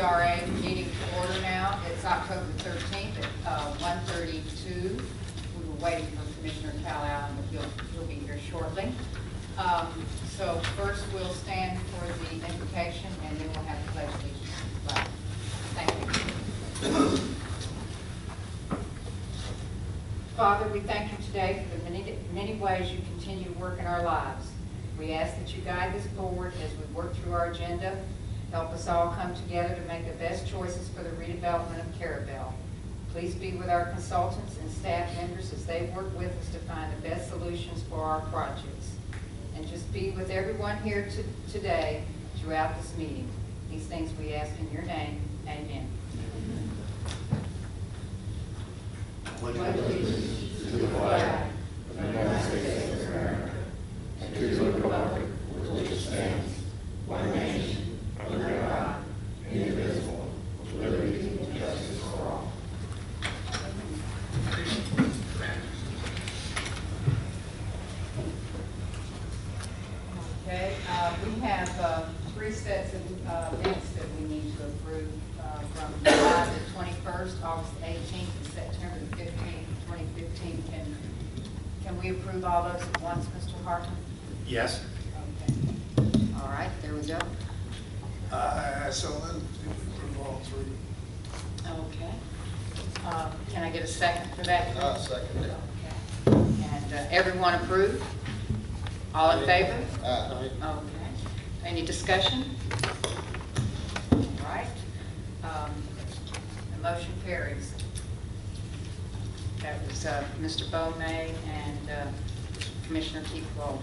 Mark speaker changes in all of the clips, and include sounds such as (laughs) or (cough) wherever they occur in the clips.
Speaker 1: CRA meeting to order now. It's October 13th at uh, 1:32. We were waiting for Commissioner Cal Allen, but he'll, he'll be here shortly. Um, So first, we'll stand for the invocation, and then we'll have the pledge allegiance. Thank you. Father, we thank you today for the many, many ways you continue to work in our lives. We ask that you guide this board as we work through our agenda. Help us all come together to make the best choices for the redevelopment of Carrabelle. Please be with our consultants and staff members as they work with us to find the best solutions for our projects. And just be with everyone here to- today throughout this meeting. These things we ask in your name. Amen.
Speaker 2: the United States of America and to the republic which stands, one nation, under God, indivisible, with liberty and justice for all.
Speaker 1: Okay, uh, we have uh, three sets of uh, minutes that we need to approve uh, from July the 21st, August 18th, and September the 15th, 2015. Can, can we approve all those at once, Mr. Hartman?
Speaker 3: Yes.
Speaker 1: Okay. All right, there we go.
Speaker 3: Uh, So then, we approve all three.
Speaker 1: Okay. Uh, Can I get a that?
Speaker 3: Uh, second.
Speaker 1: Okay. And uh, everyone approved? All in favor?
Speaker 3: Aye.
Speaker 1: Okay. Any discussion? All right. Um, The motion carries. That was uh, Mr. Bo May and uh, Commissioner Keith Walden.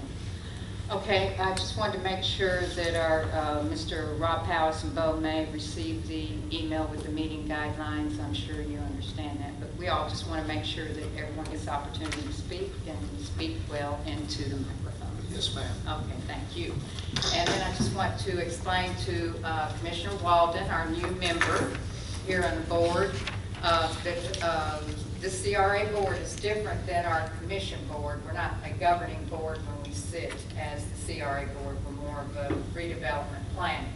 Speaker 1: Okay, I just wanted to make sure that our, uh, Mr. Rob Powers and Bo May received the email with the meeting guidelines. I'm sure you understand that, but we all just want to make sure that everyone gets the opportunity to speak and speak well into the microphone.
Speaker 3: Yes, ma'am.
Speaker 1: Okay, thank you. And then I just want to explain to uh, Commissioner Walden, our new member here on the board, uh, that um, the CRA board is different than our commission board. We're not a governing board when we sit as the CRA board. We're more of a redevelopment planning.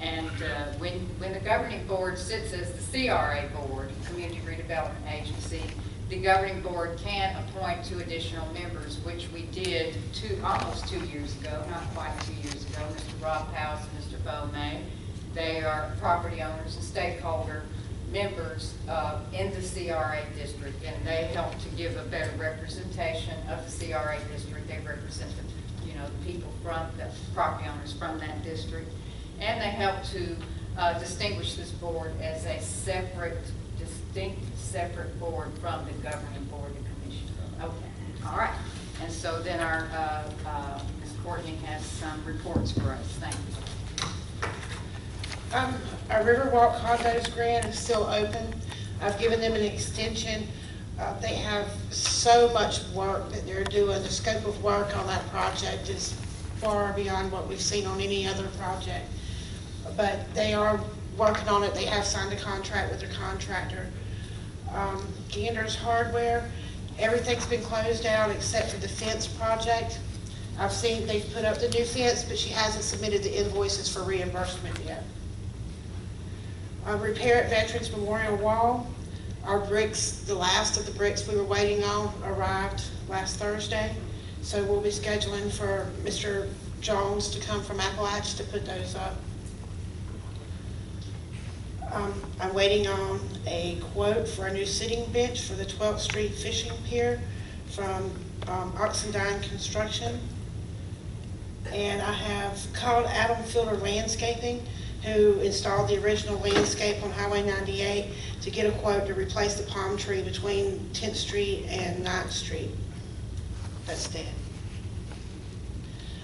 Speaker 1: And uh, when, when the governing board sits as the CRA board, Community Redevelopment Agency, the governing board can appoint two additional members, which we did two, almost two years ago, not quite two years ago, Mr. Rob House and Mr. Bo May. They are property owners and stakeholder members uh, in the CRA district, and they help to give a better representation of the CRA district. They represent the, you know, the people from, the property owners from that district. And they help to uh, distinguish this board as a separate, distinct, separate board from the governing board and commission. Okay, all right. And so then our, uh, uh, Ms. Courtney has some reports for us. Thank you.
Speaker 4: Um, our Riverwalk condos grant is still open. I've given them an extension. Uh, they have so much work that they're doing. The scope of work on that project is far beyond what we've seen on any other project. But they are working on it. They have signed a contract with their contractor. Um, Gander's Hardware, everything's been closed out except for the fence project. I've seen they've put up the new fence, but she hasn't submitted the invoices for reimbursement yet. Repair at Veterans Memorial Wall. Our bricks, the last of the bricks we were waiting on arrived last Thursday. So we'll be scheduling for Mr. Jones to come from Appalachia to put those up. Um, I'm waiting on a quote for a new sitting bench for the 12th Street Fishing Pier from um, Oxendine Construction. And I have called Adam Fielder Landscaping, who installed the original landscape on Highway 98, to get a quote to replace the palm tree between 10th Street and 9th Street. That's dead.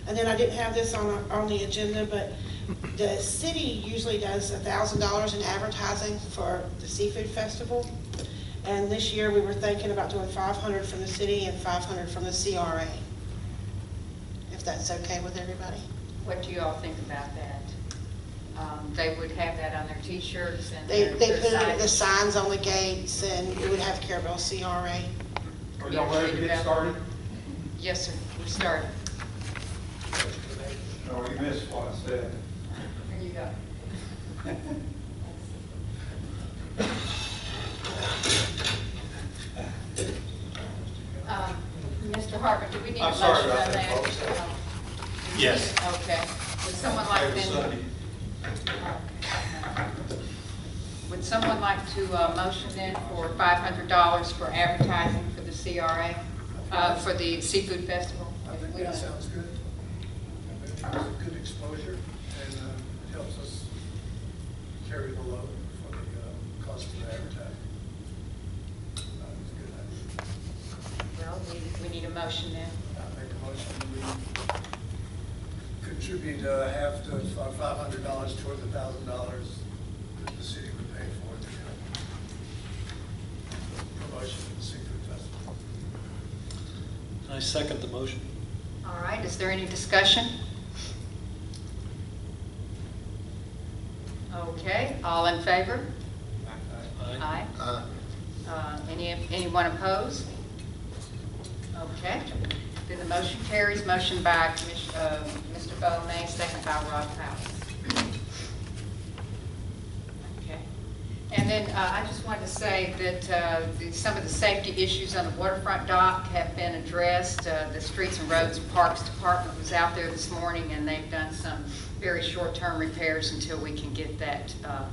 Speaker 4: And then I didn't have this on, on the agenda, but the city usually does thousand dollars in advertising for the seafood festival. And this year, we were thinking about doing five hundred from the city and five hundred from the CRA. If that's okay with everybody.
Speaker 1: What do you all think about that? um, they would have that on their T-shirts and
Speaker 4: They,
Speaker 1: their,
Speaker 4: they
Speaker 1: their
Speaker 4: put the signs. on the gates and we would have Carrabelle CRA.
Speaker 5: Are y'all ready to get started?
Speaker 1: Yes, sir, we started.
Speaker 5: Oh, you missed what I said.
Speaker 1: There you go. Um, Mr. Harper, do we need a
Speaker 3: I'm
Speaker 1: motion
Speaker 3: sorry
Speaker 1: on
Speaker 3: that.
Speaker 1: Um,
Speaker 3: Yes.
Speaker 1: Okay. Would someone like
Speaker 3: to?
Speaker 1: Would someone like to uh, motion then for $500 for advertising for the CRA, uh, for the seafood festival?
Speaker 3: I think that sounds good. I think It's a good exposure and uh, it helps us carry the load for the uh, cost of the advertising. Uh, It's a good idea.
Speaker 1: Well, we, we need a motion then.
Speaker 3: I make a motion we contribute uh, half to, our five hundred dollars towards the thousand dollars that the city would pay for the uh, promotion of the seafood festival.
Speaker 6: I second the motion.
Speaker 1: All right, is there any discussion? Okay, all in favor? Aye.
Speaker 2: Aye.
Speaker 1: Uh, Any, anyone opposed? Okay, then the motion carries, motion by Commis- uh, Bonet, second by Rob Powell. Okay, and then uh, I just wanted to say that uh, the- some of the safety issues on the waterfront dock have been addressed. Uh, The Streets and Roads and Parks Department was out there this morning, and they've done some very short-term repairs until we can get that uh,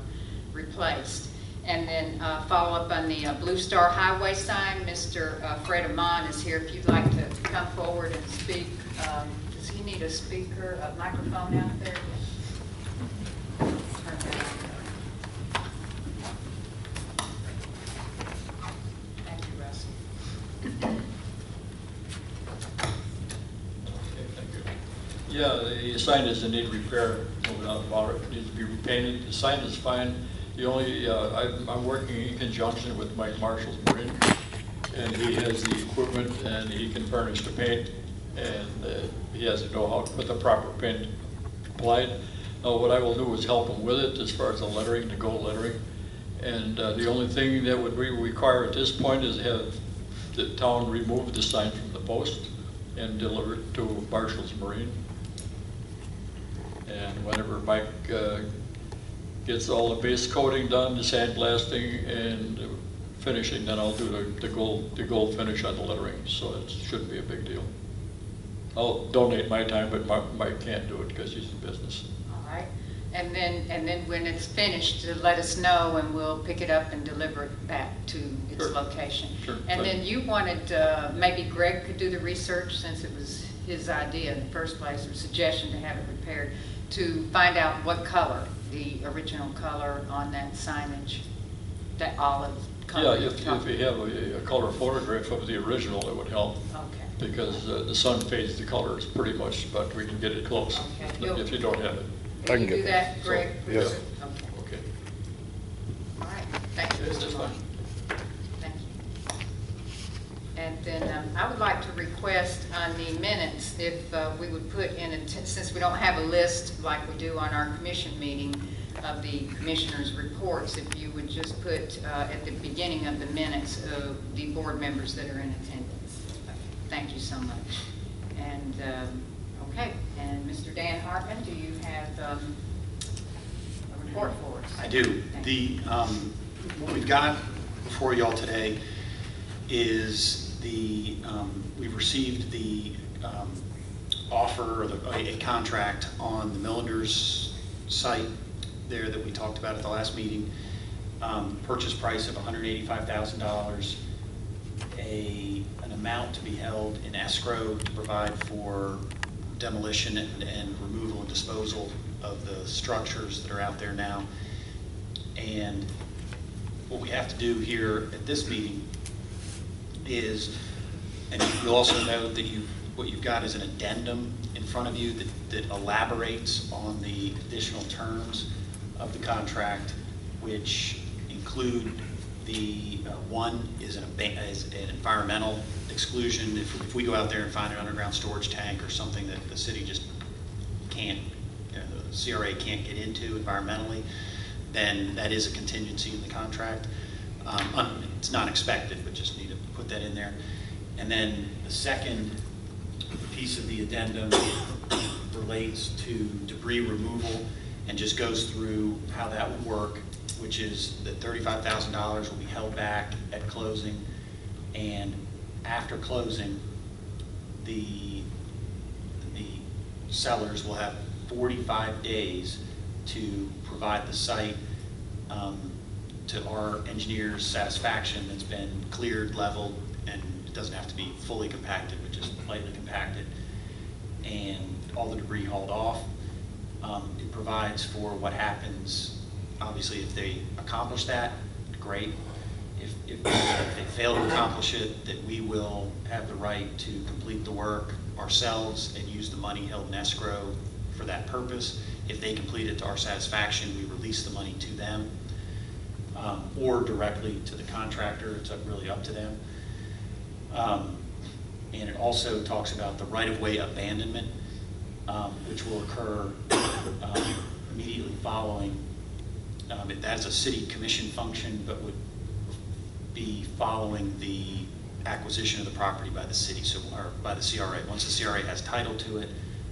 Speaker 1: replaced. And then uh, follow up on the uh, Blue Star Highway sign, Mr. uh, Fred Amon is here. If you'd like to come forward and speak, um, need a speaker, a microphone out there? Thank you.
Speaker 6: Okay, thank you. Yeah, the sign is in need repair, no doubt about it, It needs to be repainted. The sign is fine. The only, uh, I'm, I'm working in conjunction with Mike Marshall's Marine, and he has the equipment and he can furnish the paint, and uh, he has to know how to put the proper paint applied. Now, what I will do is help him with it as far as the lettering, the gold lettering. And uh, the only thing that would we require at this point is have the town remove the sign from the post and deliver it to Marshall's Marine. And whenever Mike uh, gets all the base coating done, the sandblasting and finishing, then I'll do the, the gold, the gold finish on the lettering, so it shouldn't be a big deal. I'll donate my time, but Mike, Mike can't do it because he's in business.
Speaker 1: All right, and then, and then when it's finished, to let us know, and we'll pick it up and deliver it back to its
Speaker 6: Sure.
Speaker 1: location.
Speaker 6: Sure,
Speaker 1: And then you wanted, uh, maybe Greg could do the research, since it was his idea in the first place, or suggestion to have it repaired, to find out what color, the original color on that signage, that olive
Speaker 6: Yeah,
Speaker 1: color.
Speaker 6: if, if you have a, a color photograph of the original, it would help.
Speaker 1: Okay.
Speaker 6: Because uh, the sun fades the colors pretty much, but we can get it close
Speaker 1: Okay.
Speaker 6: if you don't have it.
Speaker 2: I
Speaker 1: Can
Speaker 2: can
Speaker 1: you
Speaker 2: get
Speaker 1: do
Speaker 2: that.
Speaker 1: that, Greg?
Speaker 2: Yes.
Speaker 1: Okay,
Speaker 6: Okay.
Speaker 1: all right, thank you,
Speaker 6: Yes,
Speaker 1: Mr.
Speaker 6: that's
Speaker 1: Marshall.
Speaker 6: fine.
Speaker 1: Thank you. And then um, I would like to request on the minutes, if uh, we would put in, a t- since we don't have a list like we do on our commission meeting of the commissioners' reports, if you would just put uh, at the beginning of the minutes of the board members that are in attendance. Thank you so much. And, um, okay, and Mr. Dan Hartman, do you have um, a report for us?
Speaker 7: I do.
Speaker 1: Thank.
Speaker 7: The, um, what we've got before y'all today is the, um, we've received the um, offer or the, a a contract on the Millender's site there that we talked about at the last meeting. Um, Purchase price of $185,000, a, amount to be held in escrow to provide for demolition and, and removal and disposal of the structures that are out there now. And what we have to do here at this meeting is, and you'll also note that you, what you've got is an addendum in front of you that, that elaborates on the additional terms of the contract, which include the, uh, one is an, is an environmental exclusion. If, if we go out there and find an underground storage tank or something that the city just can't, you know, the CRA can't get into environmentally, then that is a contingency in the contract. Um, It's not expected, but just need to put that in there. And then the second piece of the addendum relates to debris removal and just goes through how that would work, which is that thirty-five thousand dollars will be held back at closing. And after closing, the, the sellers will have 45 days to provide the site um, to our engineer's satisfaction that's been cleared, leveled, and it doesn't have to be fully compacted, but just lightly compacted, and all the debris hauled off. Um, It provides for what happens, obviously, if they accomplish that, great. If, if if they fail to accomplish it, that we will have the right to complete the work ourselves and use the money held in escrow for that purpose. If they complete it to our satisfaction, we release the money to them, um, or directly to the contractor, it's really up to them. Um, And it also talks about the right-of-way abandonment, um, which will occur um, immediately following. Um, it- That's a city commission function, but would be following the acquisition of the property by the city, so, or by the CRA. Once the CRA has title to it,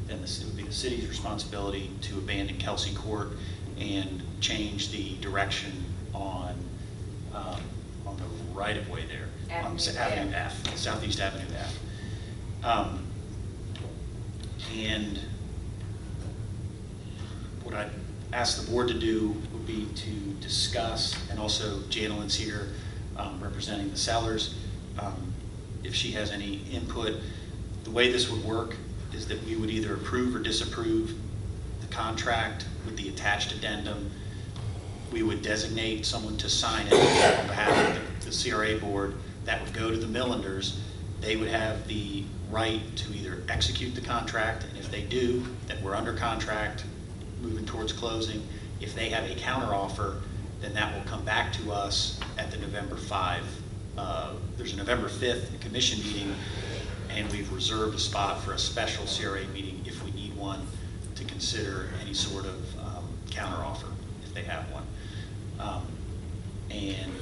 Speaker 7: then this- it would be the city's responsibility to abandon Kelsey Court and change the direction on, um, on the right-of-way there. on
Speaker 1: Avenue
Speaker 7: Avenue
Speaker 1: F.
Speaker 7: F, Southeast Avenue F. Um, And what I'd ask the board to do be to discuss, and also Janelyn's here um, representing the sellers, um, if she has any input. The way this would work is that we would either approve or disapprove the contract with the attached addendum. We would designate someone to sign it on behalf of the the CRA board. That would go to the Millenders. They would have the right to either execute the contract, and if they do, that we're under contract, moving towards closing. If they have a counteroffer, then that will come back to us at the November 5. uh, There's a November 5th commission meeting, and we've reserved a spot for a special CRA meeting if we need one to consider any sort of um, counteroffer, if they have one. Um, And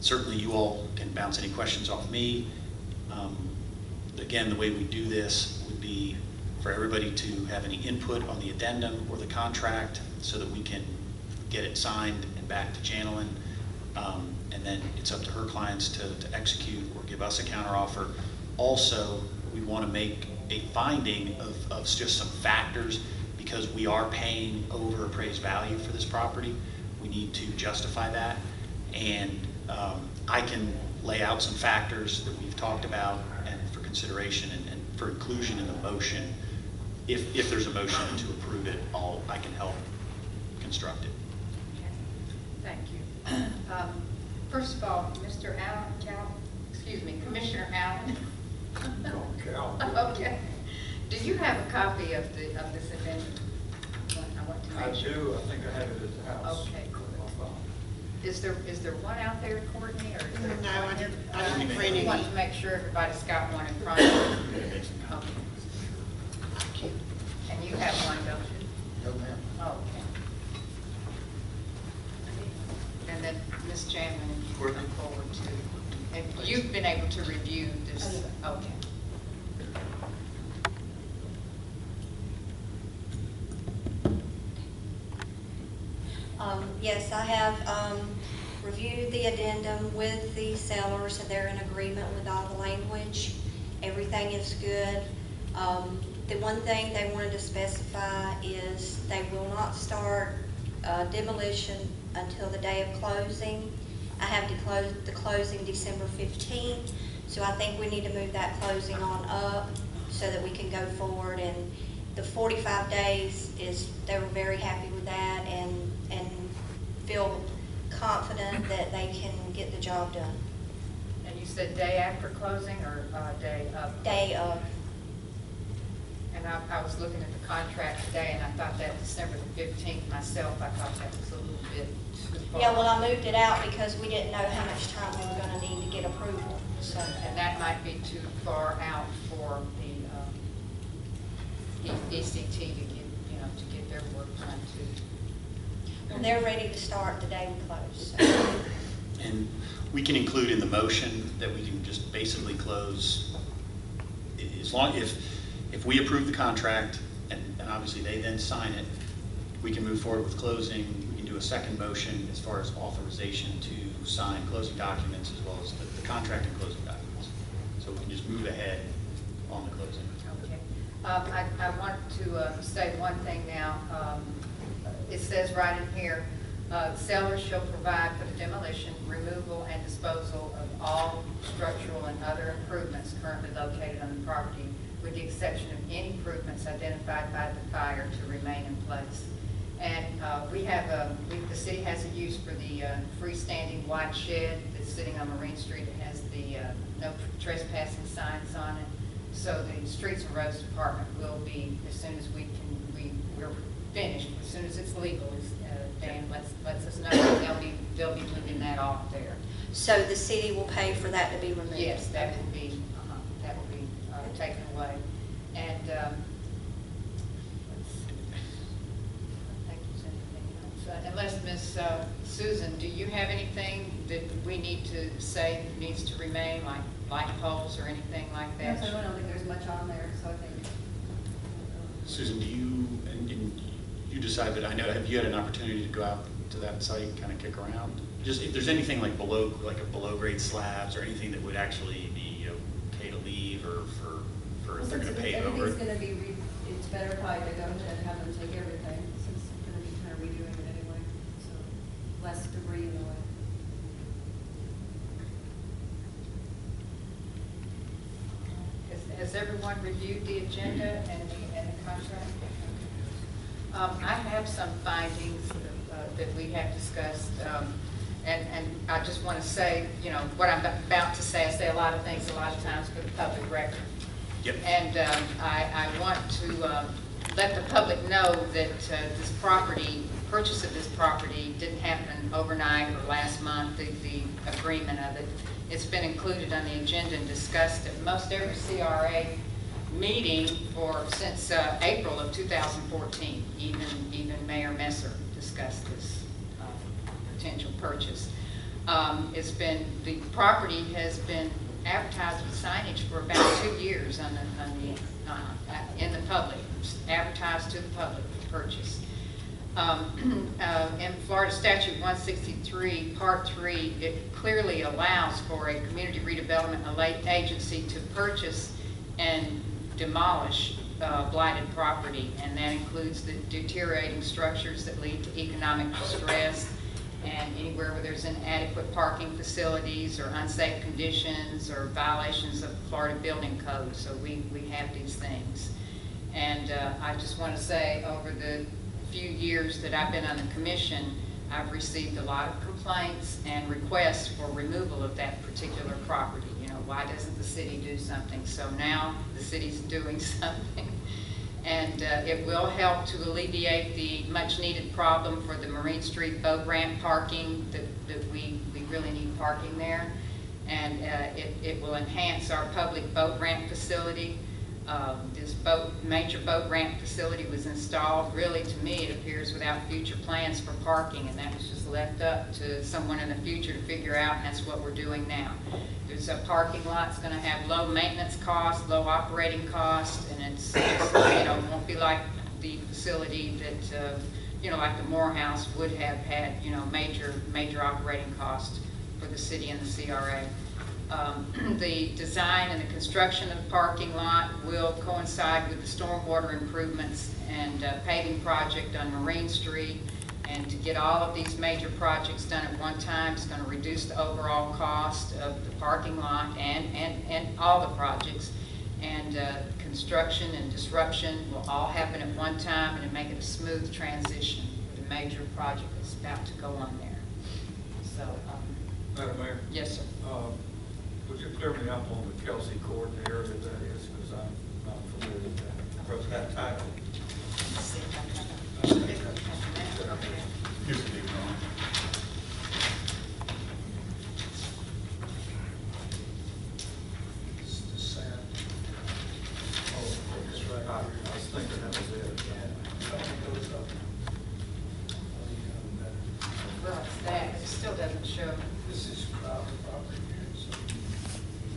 Speaker 7: certainly you all can bounce any questions off me. Um, Again, the way we do this would be for everybody to have any input on the addendum or the contract so that we can get it signed and back to Janelyn. Um, And then it's up to her clients to, to execute or give us a counteroffer. Also, we want to make a finding of, of just some factors because we are paying over appraised value for this property. We need to justify that. And um, I can lay out some factors that we've talked about and for consideration and, and for inclusion in the motion. If, if there's a motion to approve it, I'll, I can help construct it.
Speaker 1: Thank you. Um, First of all, Mr. Allen, Cal, excuse me, Commissioner Allen.
Speaker 5: Cal.
Speaker 1: Okay. Do you have a copy of the, of this amendment? I want to
Speaker 5: I
Speaker 1: sure.
Speaker 5: do, I think I have it at the house.
Speaker 1: Okay, cool.
Speaker 5: On my phone.
Speaker 1: Is there, is there one out there, Courtney, or is there?
Speaker 4: No, I didn't, I
Speaker 1: I
Speaker 4: didn't print
Speaker 1: just want to make sure everybody's got one in front of them. Okay.
Speaker 4: Thank you.
Speaker 1: And you have one, don't you?
Speaker 2: No, ma'am.
Speaker 1: Oh, okay. And then, Ms. Chandler, you look forward to, and you've been able to review this, okay.
Speaker 8: Um, Yes, I have um, reviewed the addendum with the sellers, and they're in agreement with all the language. Everything is good. Um, The one thing they wanted to specify is they will not start uh, demolition until the day of closing. I have to close, the closing December 15th, so I think we need to move that closing on up so that we can go forward. And the 45 days is, they were very happy with that and, and feel confident that they can get the job done.
Speaker 1: And you said day after closing or uh, day of?
Speaker 8: Day of,
Speaker 1: And I, I was looking at the contract today, and I thought that December the fifteenth myself, I thought that was a little bit too far.
Speaker 8: yeah, well, I moved it out because we didn't know how much time we were gonna need to get approval, so.
Speaker 1: And that might be too far out for the, um, E- ECT to get, you know, to get their work done too.
Speaker 8: Well, they're ready to start the day we close, so.
Speaker 7: And we can include in the motion that we can just basically close, as long, if, if we approve the contract, and, and obviously they then sign it, we can move forward with closing, we can do a second motion as far as authorization to sign closing documents as well as the, the contract and closing documents. So we can just move ahead on the closing.
Speaker 1: Okay. Um, I, I want to uh, state one thing now. Um, It says right in here, uh, sellers shall provide for the demolition, removal, and disposal of all structural and other improvements currently located on the property, with the exception of any improvements identified by the fire to remain in place. And uh, we have, a- we- the city has a use for the uh, freestanding white shed that's sitting on Marine Street. It has the uh, no trespassing signs on it. So the Streets and Roads Department will be, as soon as we can, we, we're finished, as soon as it's legal, as uh, Dan lets, lets us know, they'll be, they'll be moving that off there.
Speaker 8: So the city will pay for that to be removed?
Speaker 1: Yes, that will be, uh-huh, that will be uh, taken away. And, um, let's see. I think there's anything else. Uh, Unless, Miss uh, Susan, do you have anything that we need to say needs to remain, like light poles or anything like that?
Speaker 9: Yes, I don't think there's much on there, so I think.
Speaker 7: Susan, do you, and and you decide, but I know, have you had an opportunity to go out to that site and kind of kick around? Just if there's anything like below, like a below grade slabs or anything that would actually be okay to leave or for, for if they're gonna pave over
Speaker 9: Everything's gonna be, re- it's better probably to go ahead and have them take everything, since they're gonna be kind of redoing it anyway, so less debris in the way.
Speaker 1: Has, has everyone reviewed the agenda and the, and the contract? Um, I have some findings uh, that we have discussed, um, and, and I just want to say, you know, what I'm about to say, I say a lot of things a lot of times for the public record.
Speaker 7: Yep.
Speaker 1: And um, I, I want to um, let the public know that uh, this property, purchase of this property didn't happen overnight or last month, the, the agreement of it. It's been included on the agenda and discussed at most every CRA meeting for, since uh, April of 2014. Even, even Mayor Messer discussed this uh, potential purchase. Um, It's been, the property has been advertised with signage for about two years on the, on the, uh, in the public, advertised to the public for purchase. Um, (clears throat) uh, In Florida statute 163, part 3, it clearly allows for a community redevelopment agency to purchase and demolish uh, blighted property, and that includes the deteriorating structures that lead to economic distress, and anywhere where there's inadequate parking facilities or unsafe conditions or violations of Florida building code. So we, we have these things. And uh, I just want to say, over the few years that I've been on the commission, I've received a lot of complaints and requests for removal of that particular property. You know, why doesn't the city do something? So now the city's (laughs) doing something. And uh, it will help to alleviate the much-needed problem for the Marine Street boat ramp parking, that, that we, we really need parking there. And uh, it, it will enhance our public boat ramp facility. Um, This boat, major boat ramp facility was installed, really, to me, it appears without future plans for parking, and that was just left up to someone in the future to figure out, and that's what we're doing now. There's a parking lot's gonna have low maintenance costs, low operating costs, and it's, it's, you know, won't be like the facility that, uh, you know, like the Morehouse would have had, you know, major, major operating costs for the city and the CRA. Um, (clears throat) The design and the construction of the parking lot will coincide with the stormwater improvements and uh, paving project on Marine Street. And to get all of these major projects done at one time is going to reduce the overall cost of the parking lot and, and, and all the projects. And uh, construction and disruption will all happen at one time and make it a smooth transition for the major project that's about to go on there. So, um,
Speaker 5: Madam Mayor?
Speaker 1: yes, sir.
Speaker 5: uh, Would you clear me up on the Kelsey Court, the area that is, because I'm not familiar with that, because that title.
Speaker 1: Let's see if I can- Okay.
Speaker 7: Here's the big one.
Speaker 3: It's the sand.
Speaker 5: Oh, it's right. I I was thinking that was it.
Speaker 3: It only goes up. Only, um, that-
Speaker 1: Well, it's that, it still doesn't show.
Speaker 3: This is Crowder property here, so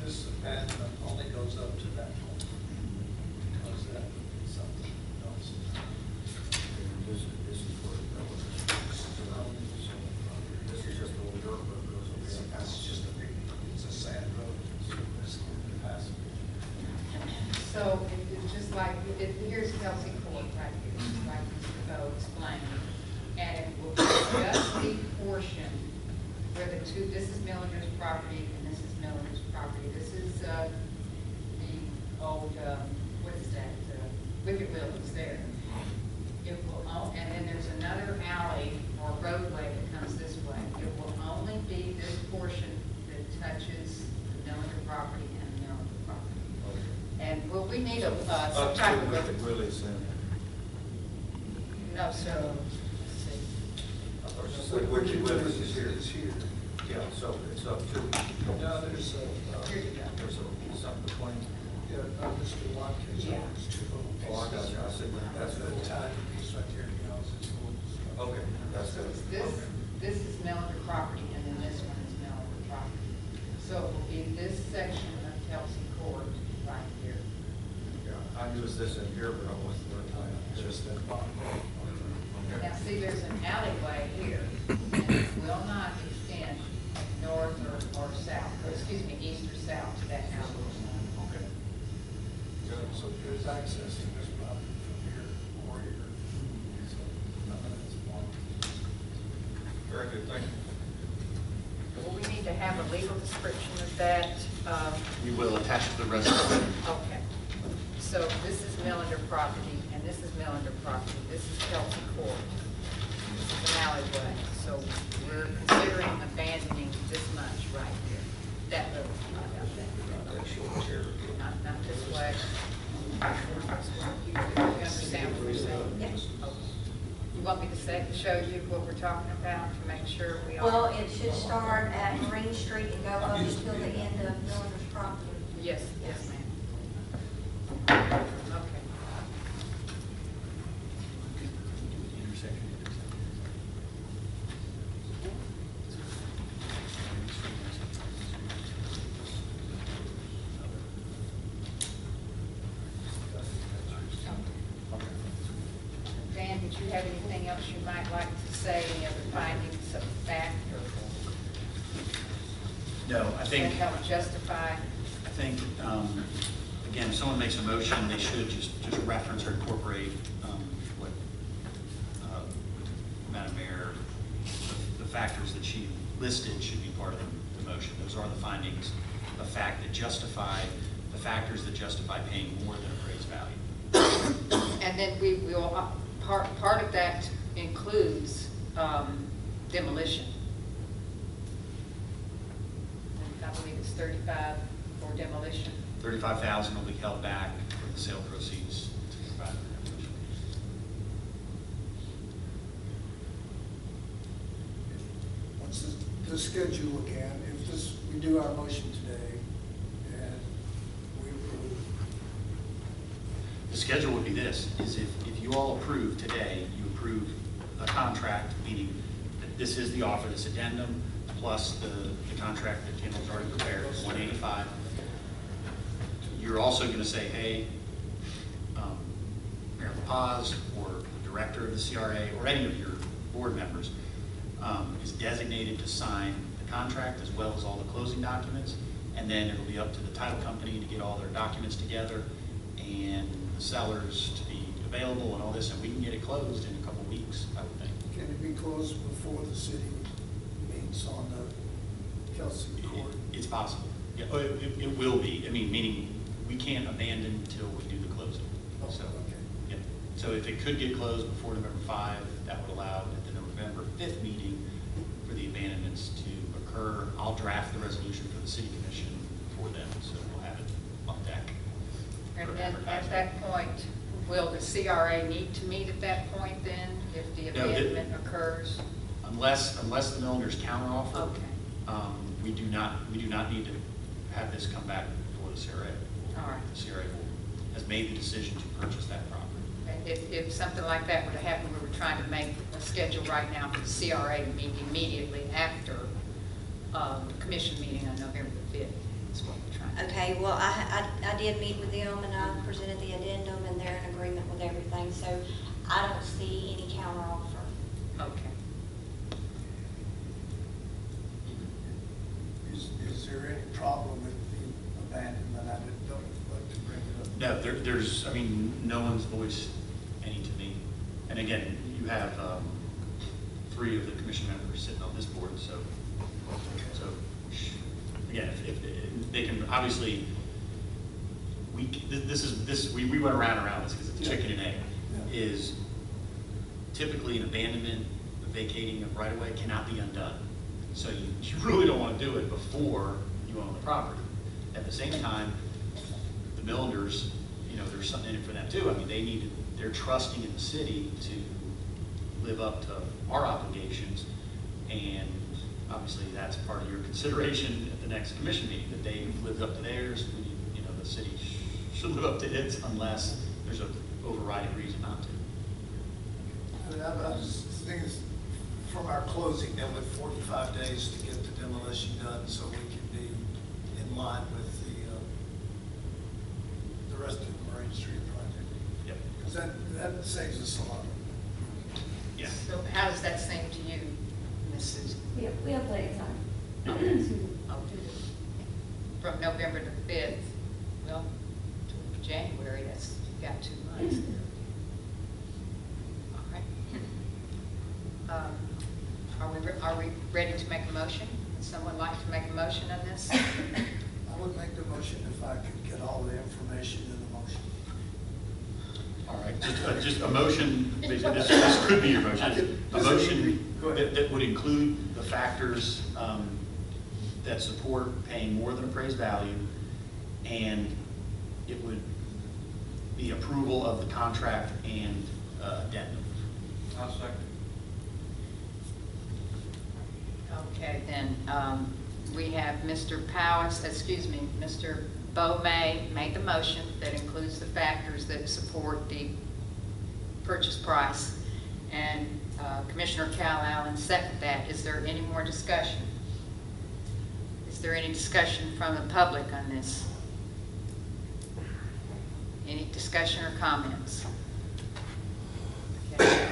Speaker 3: this abandonment only goes up to that point. Because that is something else.
Speaker 5: This is, this is where it goes.
Speaker 3: This is around the zone property.
Speaker 5: This is just a little dirt road goes over
Speaker 3: It's-
Speaker 5: there.
Speaker 3: That's just a big, it's a sand road, so this passage.
Speaker 1: portion where the two, this is Millender's property and this is Millender's property. This is, uh, the old, um, what is that, uh, Wicked Wheel is there. It will, o- and then there's another alley or roadway that comes this way. It will only be this portion that touches the Millender property and the Millender property. And will we need a, uh, some
Speaker 5: Up
Speaker 1: type
Speaker 5: to
Speaker 1: of?
Speaker 5: Wicked Willie's in.
Speaker 1: No, sir. Let's see.
Speaker 5: I thought you said Wicked Willie's is here.
Speaker 3: Is here.
Speaker 5: Yeah, so it's up to.
Speaker 3: No, there's a, uh,
Speaker 1: Here you go.
Speaker 5: There's a, something between.
Speaker 3: yeah, uh, Mr. Watkins,
Speaker 1: Yeah.
Speaker 3: there's two little
Speaker 5: Oh, I got
Speaker 3: pieces.
Speaker 5: you. I see. That's
Speaker 3: The
Speaker 5: good.
Speaker 3: tiny piece right there, you know, it's a little.
Speaker 5: Okay, that's
Speaker 1: So
Speaker 5: good.
Speaker 1: it's this, this is Millender property, and then this one is Millender property. So it will be this section of Kelsey Court right here.
Speaker 5: Yeah, I used this in here, but I wasn't very tight.
Speaker 3: Just that bottom.
Speaker 1: Now, see, there's an alleyway here, and it will not extend north or, or south, or excuse me, east or south to that alleyway.
Speaker 5: Okay. Good.
Speaker 3: So there's access to this property from here or here. So none of that's blocked.
Speaker 5: Very good, thank you.
Speaker 1: Well, we need to have a legal description of that, um,
Speaker 7: We will attach to the resolution.
Speaker 1: Okay, so this is Millender property, and this is Millender property, this is Kelsey Court. This is an alleyway, so we're considering abandoning this much right here. That little, not out that, not, not this way. You you understand what we're saying?
Speaker 8: Yes.
Speaker 1: Okay. You want me to say, show you what we're talking about, to make sure we all?
Speaker 8: Well, it should start at Green Street and go up until the end of Miller's property.
Speaker 1: Yes, yes, ma'am. Okay. Dan, did you have anything else you might like to say, any other findings of fact or?
Speaker 7: No, I think.
Speaker 1: That help justify?
Speaker 7: I think, um, again, if someone makes a motion, they should just, just reference or incorporate um, what uh, Madam Mayor, the- the factors that she listed should be part of the- the motion. Those are the findings of fact that justify, the factors that justify paying more than appraised value.
Speaker 1: And then we will, uh, part, part of that includes um, demolition. I believe it's thirty-five for demolition.
Speaker 7: Thirty-five thousand will be held back for the sale proceeds to provide the demolition.
Speaker 3: What's the, the schedule again? If this, we do our motion today and we approve,
Speaker 7: The schedule would be this, is if, if you all approve today, you approve a contract, meaning that this is the offer, this addendum, plus the, the contract that Kendall's already prepared, one eighty-five. You're also gonna say, hey, um, Mayor LaPaz, or the director of the CRA, or any of your board members, um, is designated to sign the contract as well as all the closing documents. And then it'll be up to the title company to get all their documents together and the sellers to be available and all this, and we can get it closed in a couple weeks, I would think.
Speaker 3: can it be closed before the city meets on the Kelsey Court?
Speaker 7: It's possible. Yeah, oh, it, it- it will be. I mean, meaning we can't abandon until we do the closing.
Speaker 3: Oh,
Speaker 7: So,
Speaker 3: okay.
Speaker 7: yeah. So if it could get closed before November five, that would allow at the November fifth meeting for the abandonments to occur. I'll draft the resolution for the city commission for them, so we'll have it on deck.
Speaker 1: And then at that point, will the CRA need to meet at that point then, if the
Speaker 7: No, the-
Speaker 1: abandonment occurs?
Speaker 7: Unless, unless the Millenders counteroffer.
Speaker 1: Okay.
Speaker 7: um, We do not, we do not need to have this come back before the CRA.
Speaker 1: All right.
Speaker 7: The CRA will- has made the decision to purchase that property.
Speaker 1: And If, if something like that were to happen, we were trying to make a schedule right now for the CRA to meet immediately after um, the commission meeting on November the 5th. That's what we're trying to do.
Speaker 8: Okay, well, I, I, I did meet with them and I presented the addendum and they're in agreement with everything, so I don't see any counteroffer.
Speaker 1: Okay.
Speaker 3: Is, is there any problem with the abandonment? I didn't, don't like to bring it up.
Speaker 7: No, there, there's, I mean, no one's voiced any to me. And again, you have um, three of the commission members sitting on this board, so, so, again, if, if, they can, obviously, we, this is, this, we, we went around and around this because it's chicken and egg,
Speaker 3: Yeah.
Speaker 7: is typically an abandonment, vacating of right of way cannot be undone. So you, you really don't want to do it before you own the property. At the same time, the Millenders, you know, there's something in it for them too. I mean, they need, they're trusting in the city to live up to our obligations. And obviously, that's part of your consideration at the next commission meeting, that they've lived up to theirs. We, You know, the city sh- should live up to its unless there's an overriding reason not to.
Speaker 3: I mean, I, I just think it's, from our closing, then with forty-five days to get the demolition done, so we can be in line with the, uh, the rest of the Street project.
Speaker 7: Yep.
Speaker 3: Because that, that saves us a lot.
Speaker 7: Yeah.
Speaker 1: So how does that seem to you, Ms. Susan?
Speaker 9: We have, we have plenty of time.
Speaker 1: Okay. (clears throat)
Speaker 9: Excuse me.
Speaker 1: Oh, From November to fifth, well, to January, that's, you got two months there. (clears throat) All right. Um, Are we, re- are we ready to make a motion? Would someone like to make a motion on this?
Speaker 3: I would make the motion if I could get all the information in the motion.
Speaker 7: All right, just, uh, just a motion, this, this could be your motion, a motion that, that would include the factors, um, that support paying more than appraised value, and it would be approval of the contract and uh, addendum.
Speaker 5: I'll second.
Speaker 1: Okay, then, um, we have Mr. Powers, excuse me, Mr. Bo May made the motion that includes the factors that support the purchase price. And uh, Commissioner Cal Allen seconded that. Is there any more discussion? Is there any discussion from the public on this? Any discussion or comments? Okay.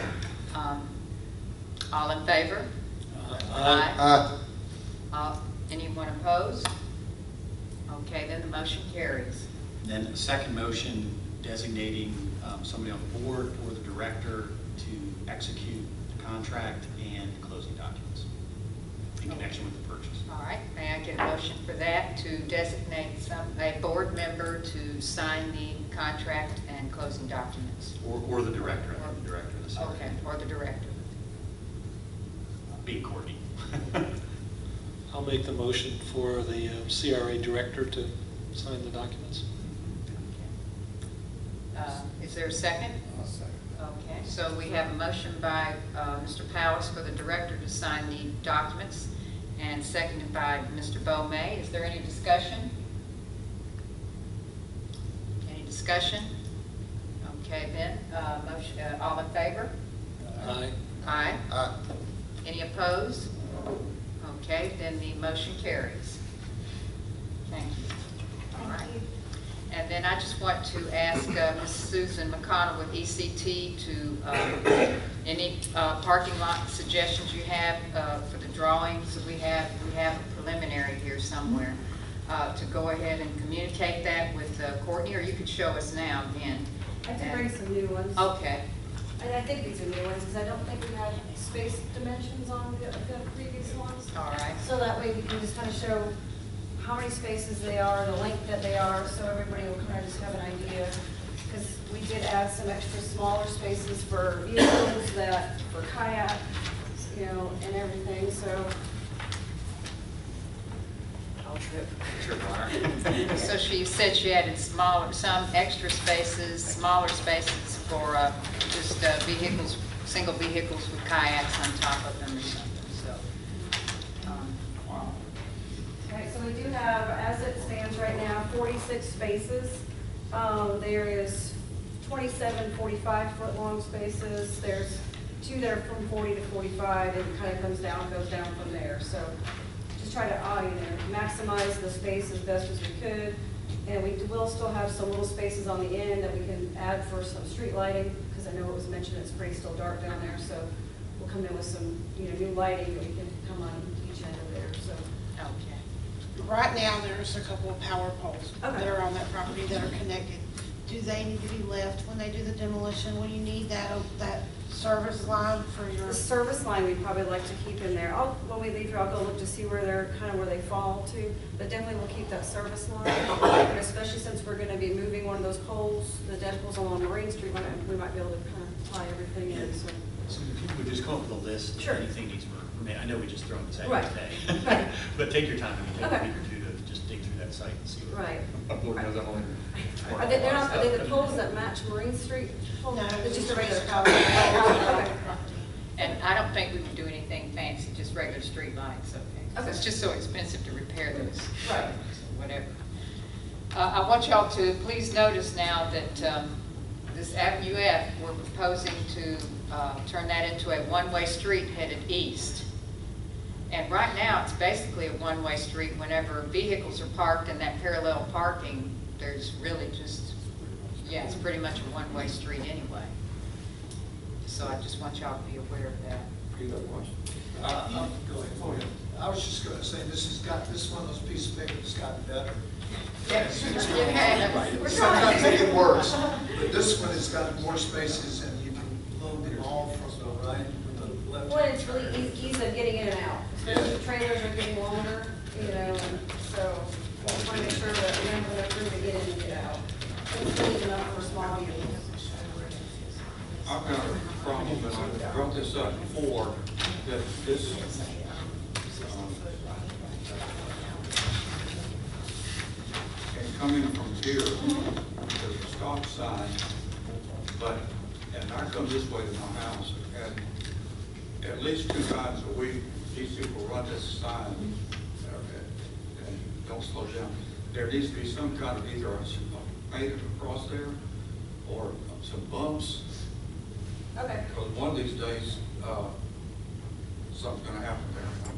Speaker 1: Um, All in favor? Aye.
Speaker 2: Aye.
Speaker 1: Uh, Anyone opposed? Okay, then the motion carries.
Speaker 7: Then a second motion designating um, somebody on the board or the director to execute the contract and closing documents in connection with the purchase.
Speaker 1: All right, may I get a motion for that, to designate some, a board member to sign the contract and closing documents?
Speaker 7: Or, or the director, think the director of the city.
Speaker 1: Okay, or the director.
Speaker 7: Be Courtney. (laughs)
Speaker 10: I'll make the motion for the uh, CRA director to sign the documents.
Speaker 1: Uh, Is there a second?
Speaker 2: I'll second
Speaker 1: Okay, so we have a motion by uh, Mr. Powers for the director to sign the documents, and seconded by Mr. Bo May. Is there any discussion? Any discussion? Okay, then, uh, motion, uh, all in favor?
Speaker 10: Aye.
Speaker 1: Aye.
Speaker 2: Aye.
Speaker 1: Any opposed? Okay, then the motion carries. Thank you. All right. And then I just want to ask uh, Ms. Susan McConnell with ECT to, uh, any uh, parking lot suggestions you have uh, for the drawings that we have, we have a preliminary here somewhere, uh, to go ahead and communicate that with uh, Courtney, or you could show us now again.
Speaker 9: I have to bring some new ones.
Speaker 1: Okay,
Speaker 9: And I think these are new ones, because I don't think we had space dimensions on the, the previous ones.
Speaker 1: all right.
Speaker 9: So that way we can just kind of show how many spaces they are, the length that they are, so everybody will kind of just have an idea. Because we did add some extra smaller spaces for vehicles that, for kayak, you know, and everything, so. I'll trip.
Speaker 7: Sure, (laughs) Connor.
Speaker 1: So she said she added smaller, some extra spaces, smaller spaces for uh, just uh, vehicles, single vehicles with kayaks on top of them or something, so. um,
Speaker 9: so we do have, as it stands right now, 46 spaces. Um, There is 27 45-foot long spaces. There's two that are from 40 to 45, and it kind of comes down, goes down from there. So just try to, uh, you know, maximize the space as best as we could. And we will still have some little spaces on the end that we can add for some street lighting, because I know it was mentioned it's pretty still dark down there. So we'll come in with some, you know, new lighting that we can come on each end of there, so.
Speaker 1: Okay.
Speaker 4: Right now, there's a couple of power poles that are on that property that are connected. Do they need to be left when they do the demolition? Will you need that, that service line for your,
Speaker 9: The service line, we'd probably like to keep in there. I'll, when we leave here, I'll go look to see where they're, kind of where they fall to, but definitely we'll keep that service line. And especially since we're gonna be moving one of those poles, the dead poles along Marine Street, we might- we might be able to kind of tie everything in, so.
Speaker 11: So if you would just come up with a list of
Speaker 9: Sure.
Speaker 11: anything needs, I mean, I know we just throw this at you
Speaker 9: Right.
Speaker 11: today.
Speaker 9: Right. (laughs)
Speaker 11: But take your time, I mean, take a
Speaker 9: Okay.
Speaker 11: week or two to just dig through that site and see what.
Speaker 9: Right.
Speaker 5: Lord knows I'm only.
Speaker 9: Are they, they're not, are they the poles that match Marine Street?
Speaker 4: No,
Speaker 9: It's just a
Speaker 4: just
Speaker 9: regular
Speaker 4: a
Speaker 9: power.
Speaker 4: power.
Speaker 9: Okay.
Speaker 1: And I don't think we can do anything fancy, just regular street lights, okay? 'Cause It's just so expensive to repair those.
Speaker 9: Right.
Speaker 1: So Whatever. Uh, I want y'all to please notice now that um, this Avenue F, we're proposing to uh, turn that into a one-way street headed east. And right now, it's basically a one-way street. Whenever vehicles are parked in that parallel parking, there's really just, yeah, it's pretty much a one-way street anyway. So I just want y'all to be aware of that.
Speaker 3: Uh, Go ahead. I was just gonna say, this has got, this is one of those pieces of paper that's gotten better.
Speaker 1: Yes, it has.
Speaker 3: Sometimes they get worse, but this one has got more spaces and you can load them all from the right, from the left.
Speaker 9: Well, it's really easy, ease of getting in and out, especially the trailers are getting longer, you know, and so we want to make sure that we have enough room to get in and get out.
Speaker 5: I've got a problem, and I brought this up before, that this, um, coming from here, there's a stop sign, but, and I come this way to my house, and at least two times a week, these people run this sign, uh, and don't slow down. There needs to be some kind of either a painted across there, or some bumps,
Speaker 9: Okay.
Speaker 5: because one of these days, uh, something's gonna happen there.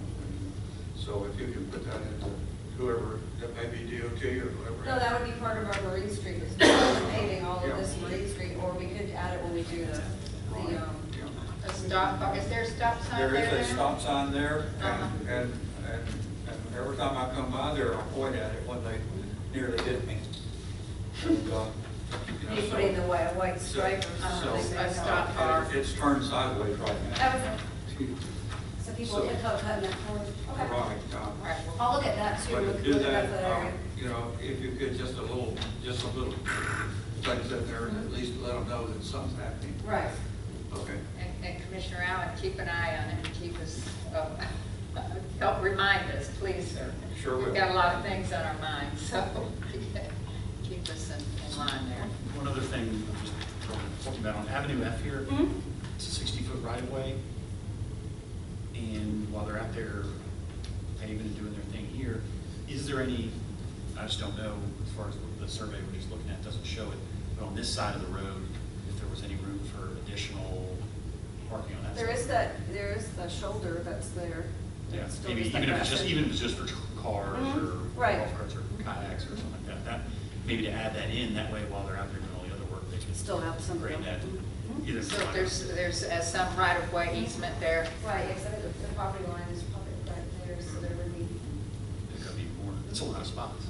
Speaker 5: So if you can put that into whoever, that may be DOT or whoever.
Speaker 9: No, that would be part of our Marine Street, is (coughs) paving all of this Marine Street, or we could add it when we do the, the, um,
Speaker 5: Yeah.
Speaker 1: A stop, is there a stop sign there
Speaker 5: There is a
Speaker 1: now?
Speaker 5: stop sign there,
Speaker 1: Uh-huh.
Speaker 5: and, and, and and every time I come by there, I point at it when they nearly hit me. And, uh, you know,
Speaker 9: put
Speaker 5: so-
Speaker 9: in the white, white stripe or
Speaker 1: Uh-huh.
Speaker 9: something.
Speaker 1: A stop bar.
Speaker 5: It- It's turned sideways right now.
Speaker 9: Okay. So people will cut cut that corner. Okay.
Speaker 5: Right,
Speaker 1: Right, well,
Speaker 9: I'll look at that too,
Speaker 5: But
Speaker 9: look
Speaker 5: to do
Speaker 9: look
Speaker 5: that,
Speaker 9: at that area.
Speaker 5: you know, if you could, just a little, just a little things in there, and at least let them know that something's happening.
Speaker 9: Right.
Speaker 5: Okay.
Speaker 1: And and Commissioner Allen, keep an eye on it and keep us, uh, help (laughs) remind us, please, sir.
Speaker 5: Sure will.
Speaker 1: We've got a lot of things on our minds, so (laughs) keep in in line there.
Speaker 11: One other thing, I'm just talking about on Avenue F here,
Speaker 9: Mhm.
Speaker 11: it's a sixty-foot right-of-way. And while they're out there paving and doing their thing here, is there any, I just don't know, as far as the survey we're just looking at doesn't show it, but on this side of the road, if there was any room for additional parking on that side?
Speaker 9: There is that, there is the shoulder that's there.
Speaker 11: Yeah,
Speaker 9: It's still
Speaker 11: maybe,
Speaker 9: that
Speaker 11: even if it's just, even if it's just for cars
Speaker 9: Mhm,
Speaker 11: or
Speaker 9: right.
Speaker 11: golf carts or kayaks or something like that, that, maybe to add that in, that way while they're out there doing all the other work, they can.
Speaker 9: Still have some of
Speaker 11: Grade
Speaker 9: them.
Speaker 11: that, either.
Speaker 1: So there's, there's uh, some right-of-way easement there.
Speaker 9: Right, except the, the property line is probably right there, so there would be.
Speaker 11: There could be more, it's a lot of spots.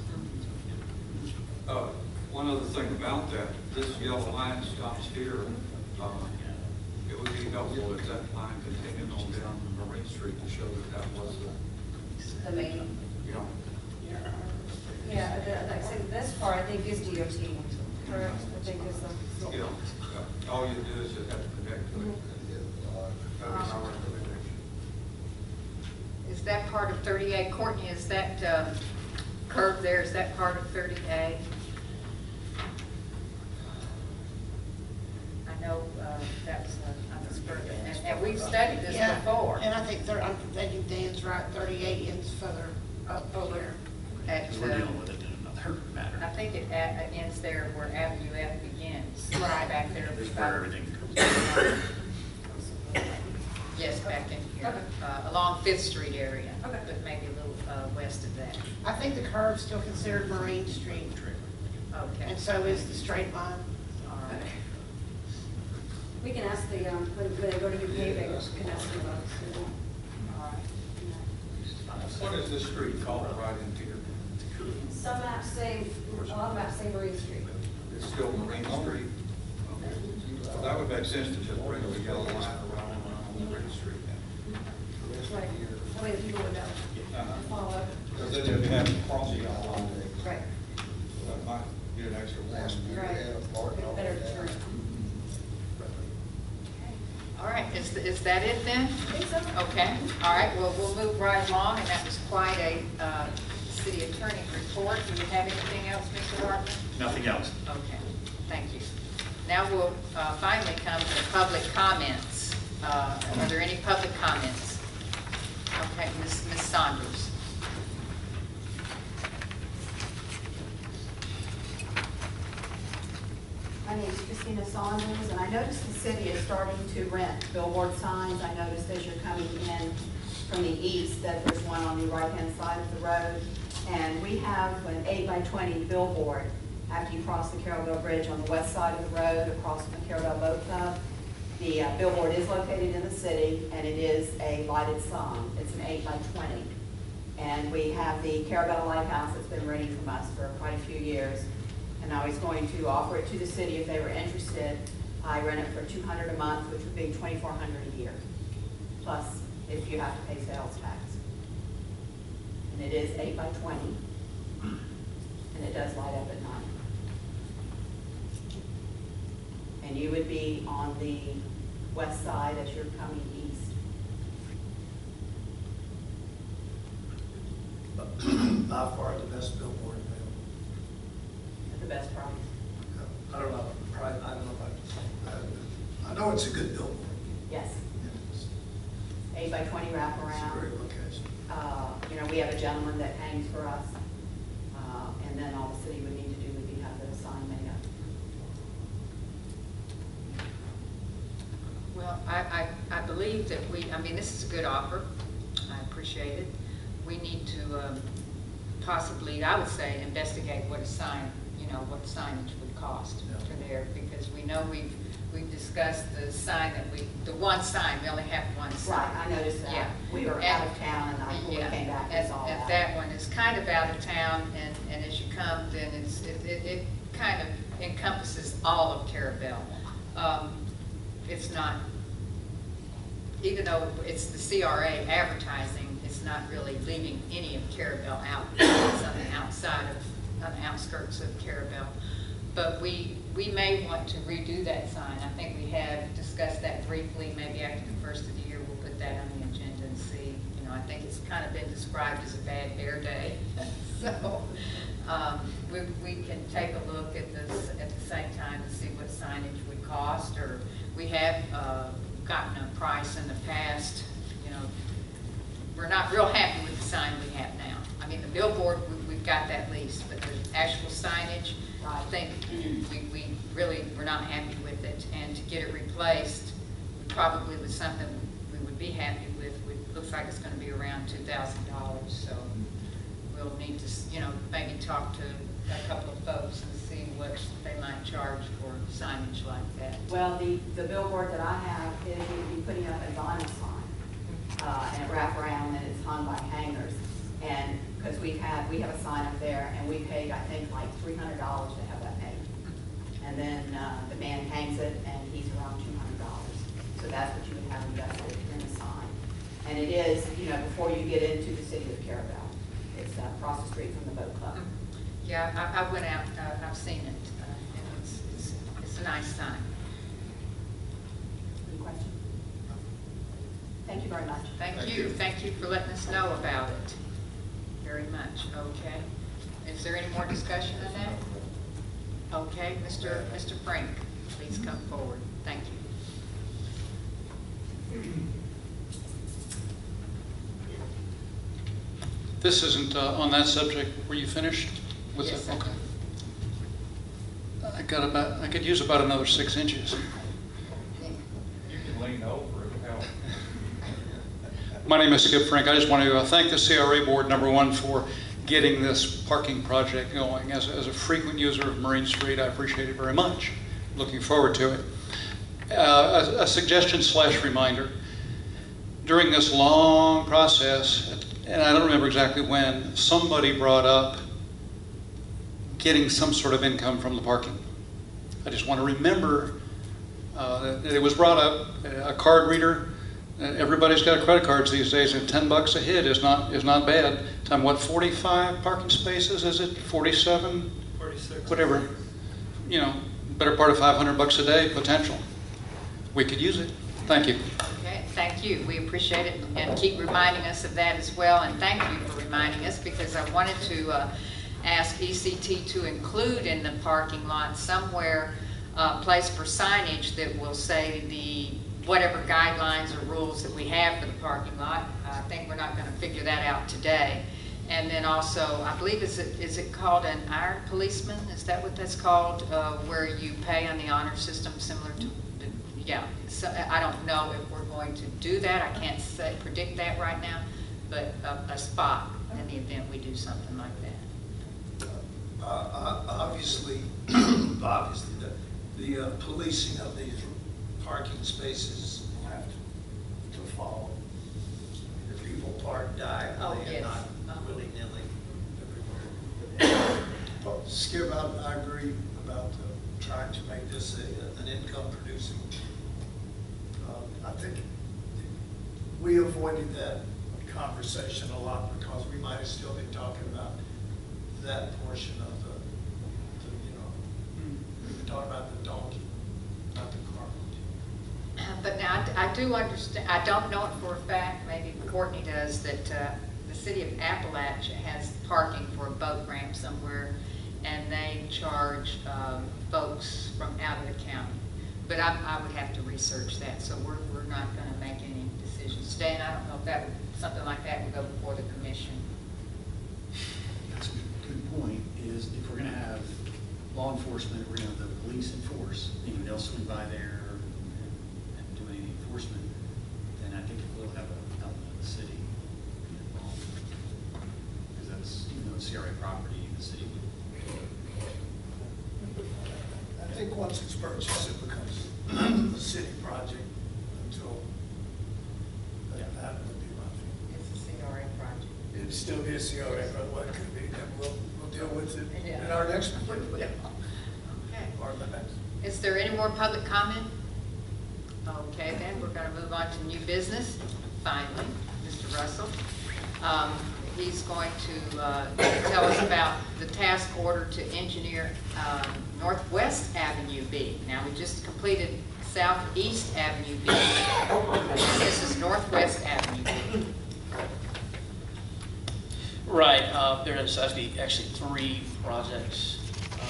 Speaker 5: Uh, One other thing about that, this yellow line stops here. Uh, It would be helpful if that line continued on down Marine Street to show that that was the,
Speaker 9: The main.
Speaker 5: you know,
Speaker 9: Yeah, the- like I said, this part I think is DOT, correct? I think is the.
Speaker 5: you know, uh, all you do is just have to connect to it. That was our recommendation.
Speaker 1: Is that part of 38? Courtney, is that um, curve there, is that part of 30A? I know uh, that's uh, on the spur, of it, and- and we've studied this
Speaker 4: Yeah,
Speaker 1: before.
Speaker 4: And I think they're, I'm thinking Dan's right, thirty-eight ends further up over there.
Speaker 1: At,
Speaker 11: Because we're
Speaker 1: uh,
Speaker 11: dealing with it in another matter.
Speaker 1: I think it a- it ends there where Avenue F begins, right back there.
Speaker 11: This is where everything comes.
Speaker 1: Yes, back in here,
Speaker 9: Okay.
Speaker 1: uh, along Fifth Street area,
Speaker 9: Okay.
Speaker 1: but maybe a little uh, west of that.
Speaker 4: I think the curve's still considered Marine Street,
Speaker 1: Okay.
Speaker 4: and so is the straight line.
Speaker 1: All right.
Speaker 9: We can ask the, um, when, when they go to do paving, we can ask them about it.
Speaker 1: All right.
Speaker 5: What is this street called right in here?
Speaker 9: Some maps say, a lot of maps say Marine Street.
Speaker 5: It's still Marine Street? So that would make sense to just bring the yellow line around on the Ridge Street.
Speaker 9: Right, that way the people would know,
Speaker 5: Uh-huh.
Speaker 9: follow.
Speaker 5: Because then you'd have crossing all along there.
Speaker 9: Right.
Speaker 5: So That might get an extra one.
Speaker 9: Right. Better deterrent.
Speaker 1: All right, is, is that it then?
Speaker 9: I think so.
Speaker 1: Okay, all right, well, we'll move right along, and that was quite a uh, city attorney's report. Do you have anything else, Mr. Hartman?
Speaker 11: Nothing else.
Speaker 1: Okay, thank you. Now we'll uh, finally come to public comments. Uh, Are there any public comments? Okay, Ms. Ms. Saunders.
Speaker 12: My name is Christina Saunders, and I noticed the city is starting to rent billboard signs. I noticed as you're coming in from the east that there's one on the right-hand side of the road. And we have an eight by 20 billboard after you cross the Carrabelle Bridge on the west side of the road across from the Carrabelle Boat Club. The uh, billboard is located in the city, and it is a lighted sign. It's an eight by 20. And we have the Carrabelle Lighthouse that's been renting from us for quite a few years. And I was going to offer it to the city if they were interested. I rent it for two hundred a month, which would be twenty-four hundred a year, plus if you have to pay sales tax. And it is eight by twenty, and it does light up at night. And you would be on the west side as you're coming east.
Speaker 3: By far the best billboard available.
Speaker 12: at the best price.
Speaker 3: I don't know, I don't know if I, I- I know it's a good billboard.
Speaker 12: Yes, eight by twenty
Speaker 3: it's a
Speaker 12: wraparound.
Speaker 3: great location.
Speaker 12: Uh, You know, we have a gentleman that hangs for us, uh, and then all the city would need to do would be have the sign made up.
Speaker 1: Well, I, I, I believe that we, I mean, this is a good offer. I appreciate it. We need to um, possibly, I would say, investigate what a sign, you know, what signage would cost
Speaker 3: Yeah.
Speaker 1: for there, because we know we've, we've discussed the sign that we, the one sign, we only have one sign.
Speaker 12: Right, I noticed
Speaker 1: Yeah.
Speaker 12: that. We were out of town, and I, when we
Speaker 1: Yeah,
Speaker 12: came back, we
Speaker 1: and- And
Speaker 12: that.
Speaker 1: that one is kind of out of town, and, and as you come, then it's, it, it it kind of encompasses all of Carrabelle. Um, It's not, even though it's the CRA advertising, it's not really leaving any of Carrabelle out. It's on the outside of, on the outskirts of Carrabelle. But we, we may want to redo that sign. I think we have discussed that briefly, maybe after the first of the year, we'll put that on the agenda and see. You know, I think it's kind of been described as a bad bear day. (laughs) So, um, we, we can take a look at this at the same time to see what signage would cost, or we have, uh, gotten a price in the past, you know, we're not real happy with the sign we have now. I mean, the billboard, we- we've got that leased, but the actual signage, I think we, we really, we're not happy with it. And to get it replaced, probably with something we would be happy with, would, looks like it's gonna be around two thousand dollars, so we'll need to, you know, maybe talk to a couple of folks and see what they might charge for signage like that.
Speaker 12: Well, the, the billboard that I have is we would be putting up a vinyl sign, uh, and it wrap around and it's hung by hangers. And, because we have, we have a sign up there, and we paid, I think, like three hundred dollars to have that made. And then, uh, the man hangs it, and he's around two hundred dollars. So that's what you would have invested in the sign. And it is, you know, before you get into the city of Carrabelle. It's uh, across the street from the boat club.
Speaker 1: Yeah, I, I went out, uh, I've seen it, uh, and it's, it's, it's a nice sign.
Speaker 12: Any question? Thank you very much.
Speaker 1: Thank
Speaker 5: Thank
Speaker 1: you,
Speaker 5: you.
Speaker 1: thank you for letting us know about it, very much, okay. Is there any more discussion on that? Okay, Mr. Mr. Frank, please come forward, thank you.
Speaker 2: This isn't uh, on that subject. Were you finished with it?
Speaker 1: Yes, sir.
Speaker 2: Okay. I got about, I could use about another six inches.
Speaker 5: You can lean over, it'll help.
Speaker 2: My name is Skip Frank. I just want to uh, thank the CRA Board, number one, for getting this parking project going. As, as a frequent user of Marine Street, I appreciate it very much. Looking forward to it. Uh, A a suggestion slash reminder, during this long process, and I don't remember exactly when, somebody brought up getting some sort of income from the parking. I just want to remember
Speaker 13: Uh, It was brought up, a card reader, everybody's got credit cards these days, and 10 bucks a hit is not, is not bad. Time, what, 45 parking spaces, is it? 47?
Speaker 10: Forty-six.
Speaker 13: Whatever. You know, better part of 500 bucks a day potential. We could use it. Thank you.
Speaker 1: Okay, thank you. We appreciate it and keep reminding us of that as well. And thank you for reminding us because I wanted to uh, ask ECT to include in the parking lot somewhere a place for signage that will say the, whatever guidelines or rules that we have for the parking lot. I think we're not going to figure that out today. And then also, I believe, is it, is it called an iron policeman? Is that what that's called? Uh, Where you pay on the honor system similar to, yeah. So I don't know if we're going to do that. I can't say, predict that right now, but a, a spot in the event we do something like that.
Speaker 3: Uh, uh, Obviously, (clears throat) obviously, the, the uh, policing of these parking spaces will have to to follow. If people park
Speaker 1: Oh,
Speaker 3: diagonally and
Speaker 1: yes.
Speaker 3: not
Speaker 1: Uh-huh.
Speaker 3: willy-nilly everywhere. Well, Skip, I, I agree about uh, trying to make this a- an income producing. um, I think we avoided that conversation a lot because we might have still been talking about that portion of the, the, you know, we were talking about the donkey, not the cart.
Speaker 1: But now, I do understand, I don't know it for a fact, maybe Courtney does, that uh, the city of Appalachia has parking for a boat ramp somewhere, and they charge um, folks from out of the county. But I, I would have to research that, so we're, we're not gonna make any decisions and I don't know if that, would something like that would go before the commission.
Speaker 11: That's a good point, is if we're gonna have law enforcement, we're gonna have the police enforce, you know, they'll swing by there and- and do any enforcement, then I think it will have an element of the city involved. Because that's, even though it's CRA property, the city would
Speaker 3: I think once it's purchased, it becomes a city project until, that that would be my feeling.
Speaker 1: It's a CRA project.
Speaker 3: It'd still be a CRA, but what could be, then we'll, we'll deal with it in our next,
Speaker 1: Okay.
Speaker 3: or the next.
Speaker 1: Is there any more public comment? Okay, then, we're going to move on to new business, finally, Mr. Russell. Um, He's going to uh, tell us about the task order to engineer um, Northwest Avenue B. Now, we just completed Southeast Avenue B. This is Northwest Avenue B.
Speaker 14: Right, uh, there's actually, actually three projects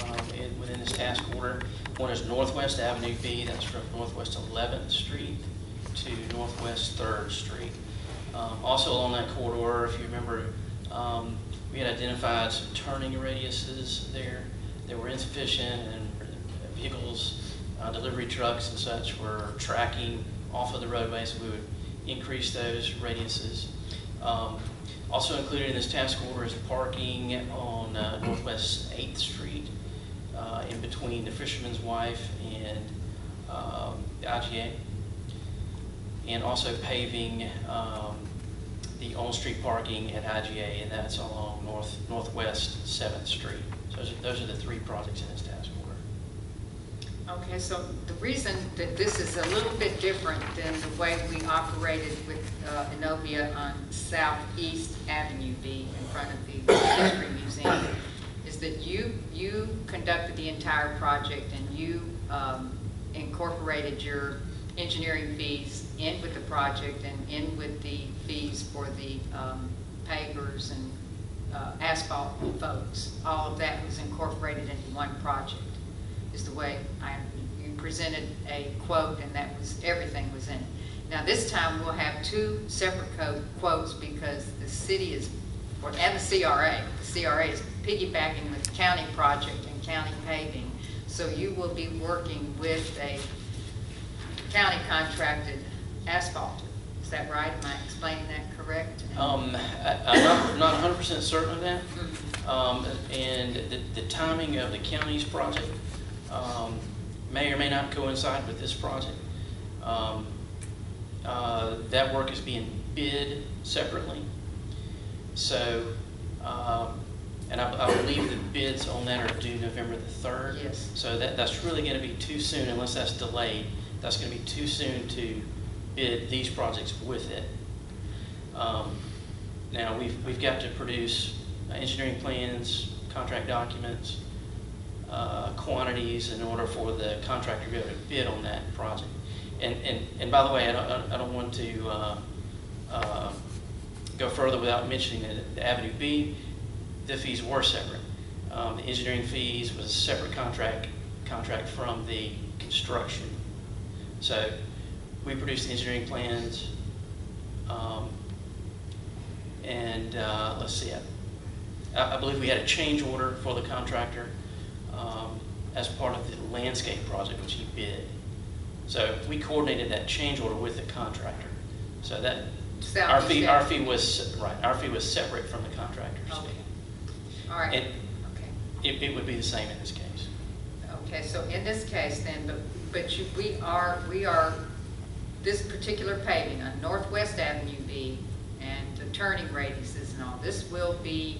Speaker 14: um, in- within this task order. One is Northwest Avenue B, that's from Northwest 11th Street to Northwest 3rd Street. Um, Also along that corridor, if you remember, um, we had identified some turning radiuses there that were insufficient and vehicles, uh, delivery trucks and such were tracking off of the roadway, so we would increase those radiuses. Um, Also included in this task order is parking on uh, Northwest 8th Street in between the Fisherman's Wife and um, the IGA. And also paving um, the on-street parking at IGA, and that's along north northwest 7th Street. So Those are, those are the three projects in this task order.
Speaker 1: Okay, so the reason that this is a little bit different than the way we operated with uh, Inovia on Southeast Avenue B in front of the History Museum that you, you conducted the entire project and you um, incorporated your engineering fees in with the project and in with the fees for the um, pavers and uh, asphalt folks. All of that was incorporated into one project is the way I, you presented a quote, and that was, everything was in it. Now, this time, we'll have two separate quotes because the city is, and the CRA, the CRA is piggybacking with county project and county paving. So you will be working with a county contracted asphalt. Is that right? Am I explaining that correct?
Speaker 14: Um, I- I'm not, not hundred percent certain of that.
Speaker 1: Mhm.
Speaker 14: Um, and the, the timing of the county's project, um, may or may not coincide with this project. Um, uh, that work is being bid separately. So, um, and I, I believe the bids on that are due November the third.
Speaker 1: Yes.
Speaker 14: So that, that's really gonna be too soon unless that's delayed. That's going to be too soon to bid these projects with it. Um, Now, we've, we've got to produce engineering plans, contract documents, uh, quantities in order for the contractor to be able to bid on that project. And, and, and by the way, I don't, I don't want to uh, uh, go further without mentioning that the Avenue B, the fees were separate. Um, The engineering fees was a separate contract, contract from the construction. So we produced the engineering plans, um, and, uh, let's see, I, I believe we had a change order for the contractor, um, as part of the landscape project which he bid. So we coordinated that change order with the contractor. So that, our fee, our fee was, right, our fee was separate from the contractor's
Speaker 1: Okay.
Speaker 14: fee.
Speaker 1: All right,
Speaker 14: And
Speaker 1: okay.
Speaker 14: it, it would be the same in this case.
Speaker 1: Okay, so in this case then, but, but you, we are, we are, this particular paving on Northwest Avenue B and the turning radiuses and all, this will be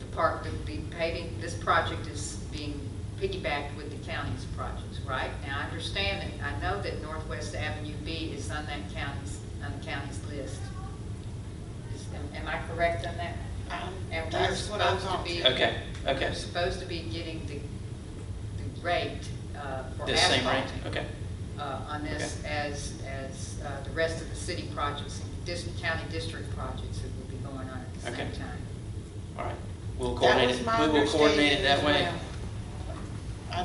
Speaker 1: the part, the, the paving, this project is being piggybacked with the county's projects, right? Now, I understand that, I know that Northwest Avenue B is on that county's, on the county's list. Is- Am am I correct on that?
Speaker 4: Um,
Speaker 1: And we're
Speaker 4: That's what I'm
Speaker 1: supposed to be.
Speaker 14: Okay, okay.
Speaker 1: We're supposed to be getting the, the rate uh, for
Speaker 14: The same rate,
Speaker 1: asphalting.
Speaker 14: okay.
Speaker 1: uh, On this as, as uh, the rest of the city projects, and dis, county district projects that will be going on at the same
Speaker 14: Okay.
Speaker 1: time.
Speaker 14: All right. We'll
Speaker 4: That
Speaker 14: coordinate
Speaker 4: was
Speaker 14: it,
Speaker 4: my
Speaker 14: we will coordinate it
Speaker 4: understanding
Speaker 14: that
Speaker 4: as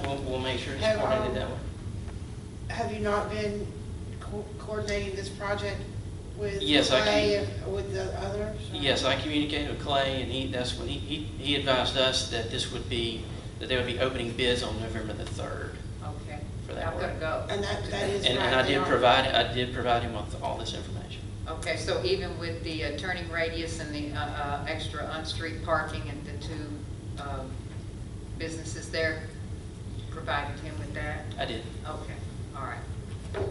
Speaker 14: way.
Speaker 4: We'll,
Speaker 14: we'll make sure it's
Speaker 4: Have,
Speaker 14: coordinated
Speaker 4: um,
Speaker 14: that way.
Speaker 4: Have you not been co- coordinating this project with
Speaker 14: Yes, I
Speaker 4: Clay and with the others?
Speaker 14: Yes, I communicated with Clay, and he, that's when he, he, he advised us that this would be, that they would be opening bids on November the third.
Speaker 1: Okay.
Speaker 14: For that
Speaker 1: I'm gonna go.
Speaker 4: And that, that is right.
Speaker 14: And, and I did
Speaker 4: are.
Speaker 14: provide, I did provide him with all this information.
Speaker 1: Okay, so even with the uh, turning radius and the uh, uh, extra on-street parking and the two um, businesses there, provided him with that?
Speaker 14: I did,
Speaker 1: Okay, all right.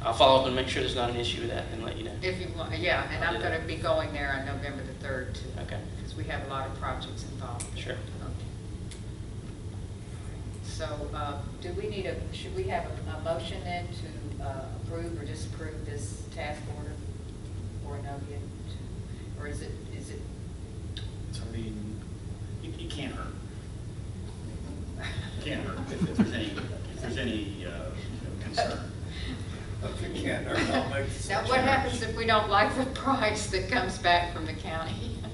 Speaker 14: Okay? I'll follow up and make sure there's not an issue with that and let you know.
Speaker 1: If you want, yeah, and I'm gonna be going there on November the third too.
Speaker 14: Okay.
Speaker 1: Because we have a lot of projects involved.
Speaker 14: Sure.
Speaker 1: Okay. So, uh, do we need a, should we have a, a motion then to uh, approve or disapprove this task order Or Inovia? to- Or is it, is it,
Speaker 11: So I mean, it, it can't hurt. It Can't hurt if if there's any, if there's any, uh, you know, concern.
Speaker 3: If you can't, make the (laughs)
Speaker 1: now what happens if we don't like the price that comes back from the county? (laughs)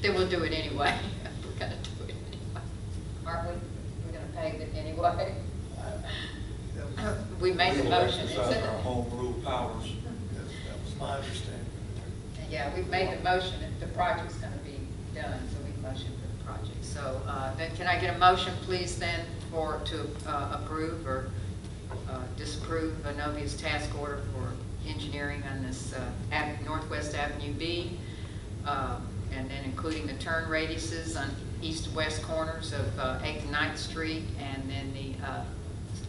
Speaker 1: Then we'll do it anyway. (laughs) We're gonna do it anyway. Aren't we? We're gonna pave it anyway. We made the
Speaker 5: We will
Speaker 1: motion.
Speaker 5: exercise
Speaker 1: It's in-
Speaker 5: our home rule powers.
Speaker 3: Yes, That was my understanding.
Speaker 1: Yeah, we've made the motion, that the project's gonna be done, so we motion for the project. So, uh, then can I get a motion, please, then, for, to uh, approve or uh, disapprove Novia's task order for engineering on this uh, Ave- Northwest Avenue B, um, and then including the turn radiuses on east and west corners of uh, 8th and 9th Street, and then the uh,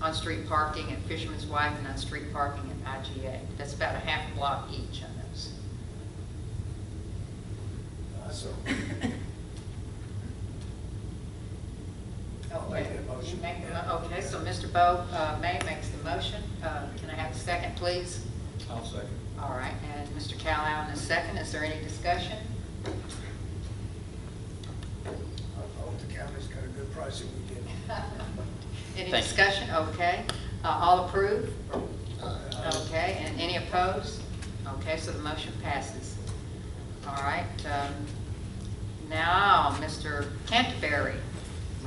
Speaker 1: on-street parking at Fisherman's Wife and on-street parking at IGA. That's about a half block each on those. (laughs)
Speaker 3: So,
Speaker 1: I'll
Speaker 3: make that motion.
Speaker 1: Okay, so Mr. Bo uh, May makes the motion. Uh, Can I have a second, please?
Speaker 5: I'll second.
Speaker 1: All right, and Mr. Callow in a second. Is there any discussion?
Speaker 3: I hope the county's got a good price that we get. (laughs)
Speaker 1: Any
Speaker 14: Thank you.
Speaker 1: discussion? Okay. Uh, All approve?
Speaker 3: Uh,
Speaker 1: Okay, and any opposed? Okay, so the motion passes. All right, um, now, Mr. Canterbury,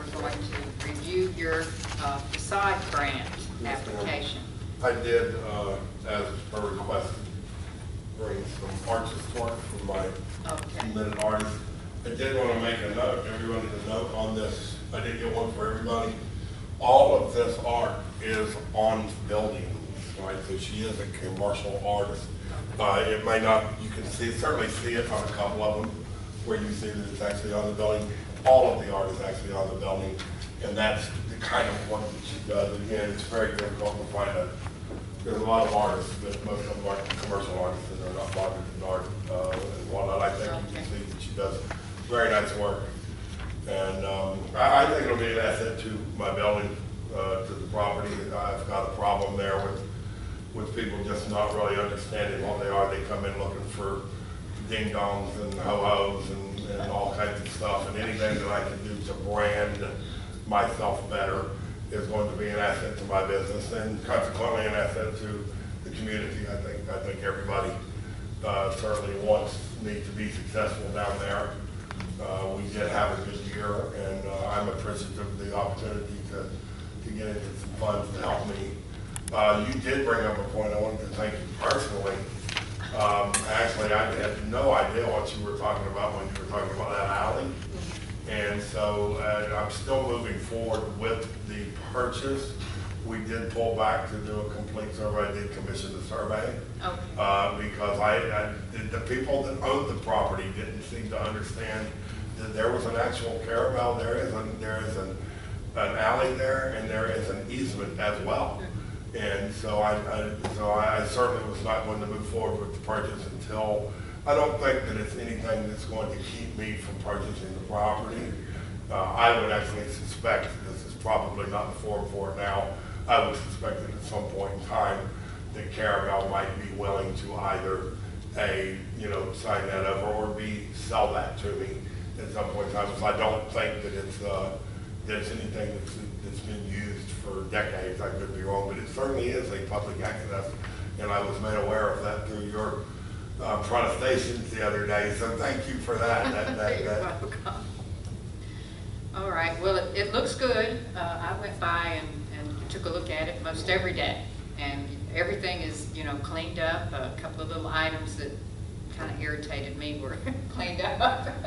Speaker 1: we're going to review your uh, facade grant
Speaker 2: Yes, ma'am.
Speaker 1: application.
Speaker 2: I did, uh, as per request, bring some arches to work for my
Speaker 1: Okay.
Speaker 2: minute artist. I did want to make a note, everyone a note on this, I did get one for everybody. All of this art is on buildings, right, so she is a commercial artist. Uh, it may not, you can see, certainly see it on a couple of them, where you see that it's actually on the building. All of the art is actually on the building, and that's the kind of work that she does. Again, it's very difficult to find a, there's a lot of artists, but most of them are commercial artists, and they're not in art, uh, and whatnot. I think you can see that she does very nice work. And, um, I, I think it'll be an asset to my building. Uh, to the property. I've got a problem there with, with people just not really understanding what they are. They come in looking for ding dongs and ho-hos and, and all kinds of stuff. And anything that I can do to brand myself better is going to be an asset to my business and consequently an asset to the community. I think, I think everybody, uh, certainly wants me to be successful down there. Uh, we did have a good year and, uh, I'm appreciative of the opportunity to, to get into some funds to help me. Uh, you did bring up a point, I wanted to thank you personally. Um, actually, I had no idea what you were talking about when you were talking about that alley. And so, uh, I'm still moving forward with the purchase. We did pull back to do a complete survey, I did commission the survey.
Speaker 1: Okay.
Speaker 2: Uh, because I, I, the, people that owned the property didn't seem to understand that there was an actual caravel, there is an, there is an, an alley there, and there is an easement as well. And so I, I, so I certainly was not going to move forward with the purchase until, I don't think that it's anything that's going to keep me from purchasing the property. Uh, I would actually suspect, this is probably not the form for it now, I would suspect that at some point in time, that Carrabelle might be willing to either, A, you know, sign that over, or B, sell that to me at some point in time. So I don't think that it's, uh, it's anything that's, that's been used for decades, I could be wrong, but it certainly is a public access. And I was made aware of that through your, uh, protestations the other day, so thank you for that. That, that, (laughs) that,
Speaker 1: welcome. All right, well, it, it looks good. Uh, I went by and, and took a look at it most every day. And everything is, you know, cleaned up. A couple of little items that kind of irritated me were (laughs) cleaned up. (laughs)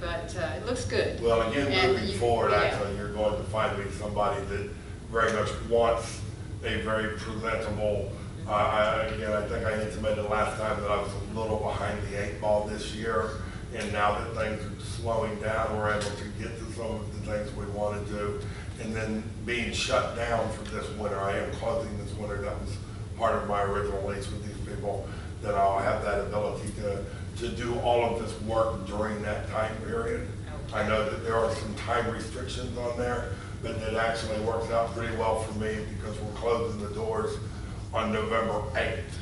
Speaker 1: But, uh, it looks good.
Speaker 2: Well, again,
Speaker 1: And
Speaker 2: moving
Speaker 1: you-
Speaker 2: forward,
Speaker 1: yeah.
Speaker 2: actually, you're going to find me somebody that very much wants a very presentable, uh, I, again, I think I intimated last time that I was a little behind the eight ball this year. And now that things are slowing down, we're able to get to some of the things we want to do. And then being shut down for this winter, I am closing this winter, that was part of my original lease with these people, that I'll have that ability to, to do all of this work during that time period. I know that there are some time restrictions on there, but it actually works out pretty well for me because we're closing the doors on November eighth.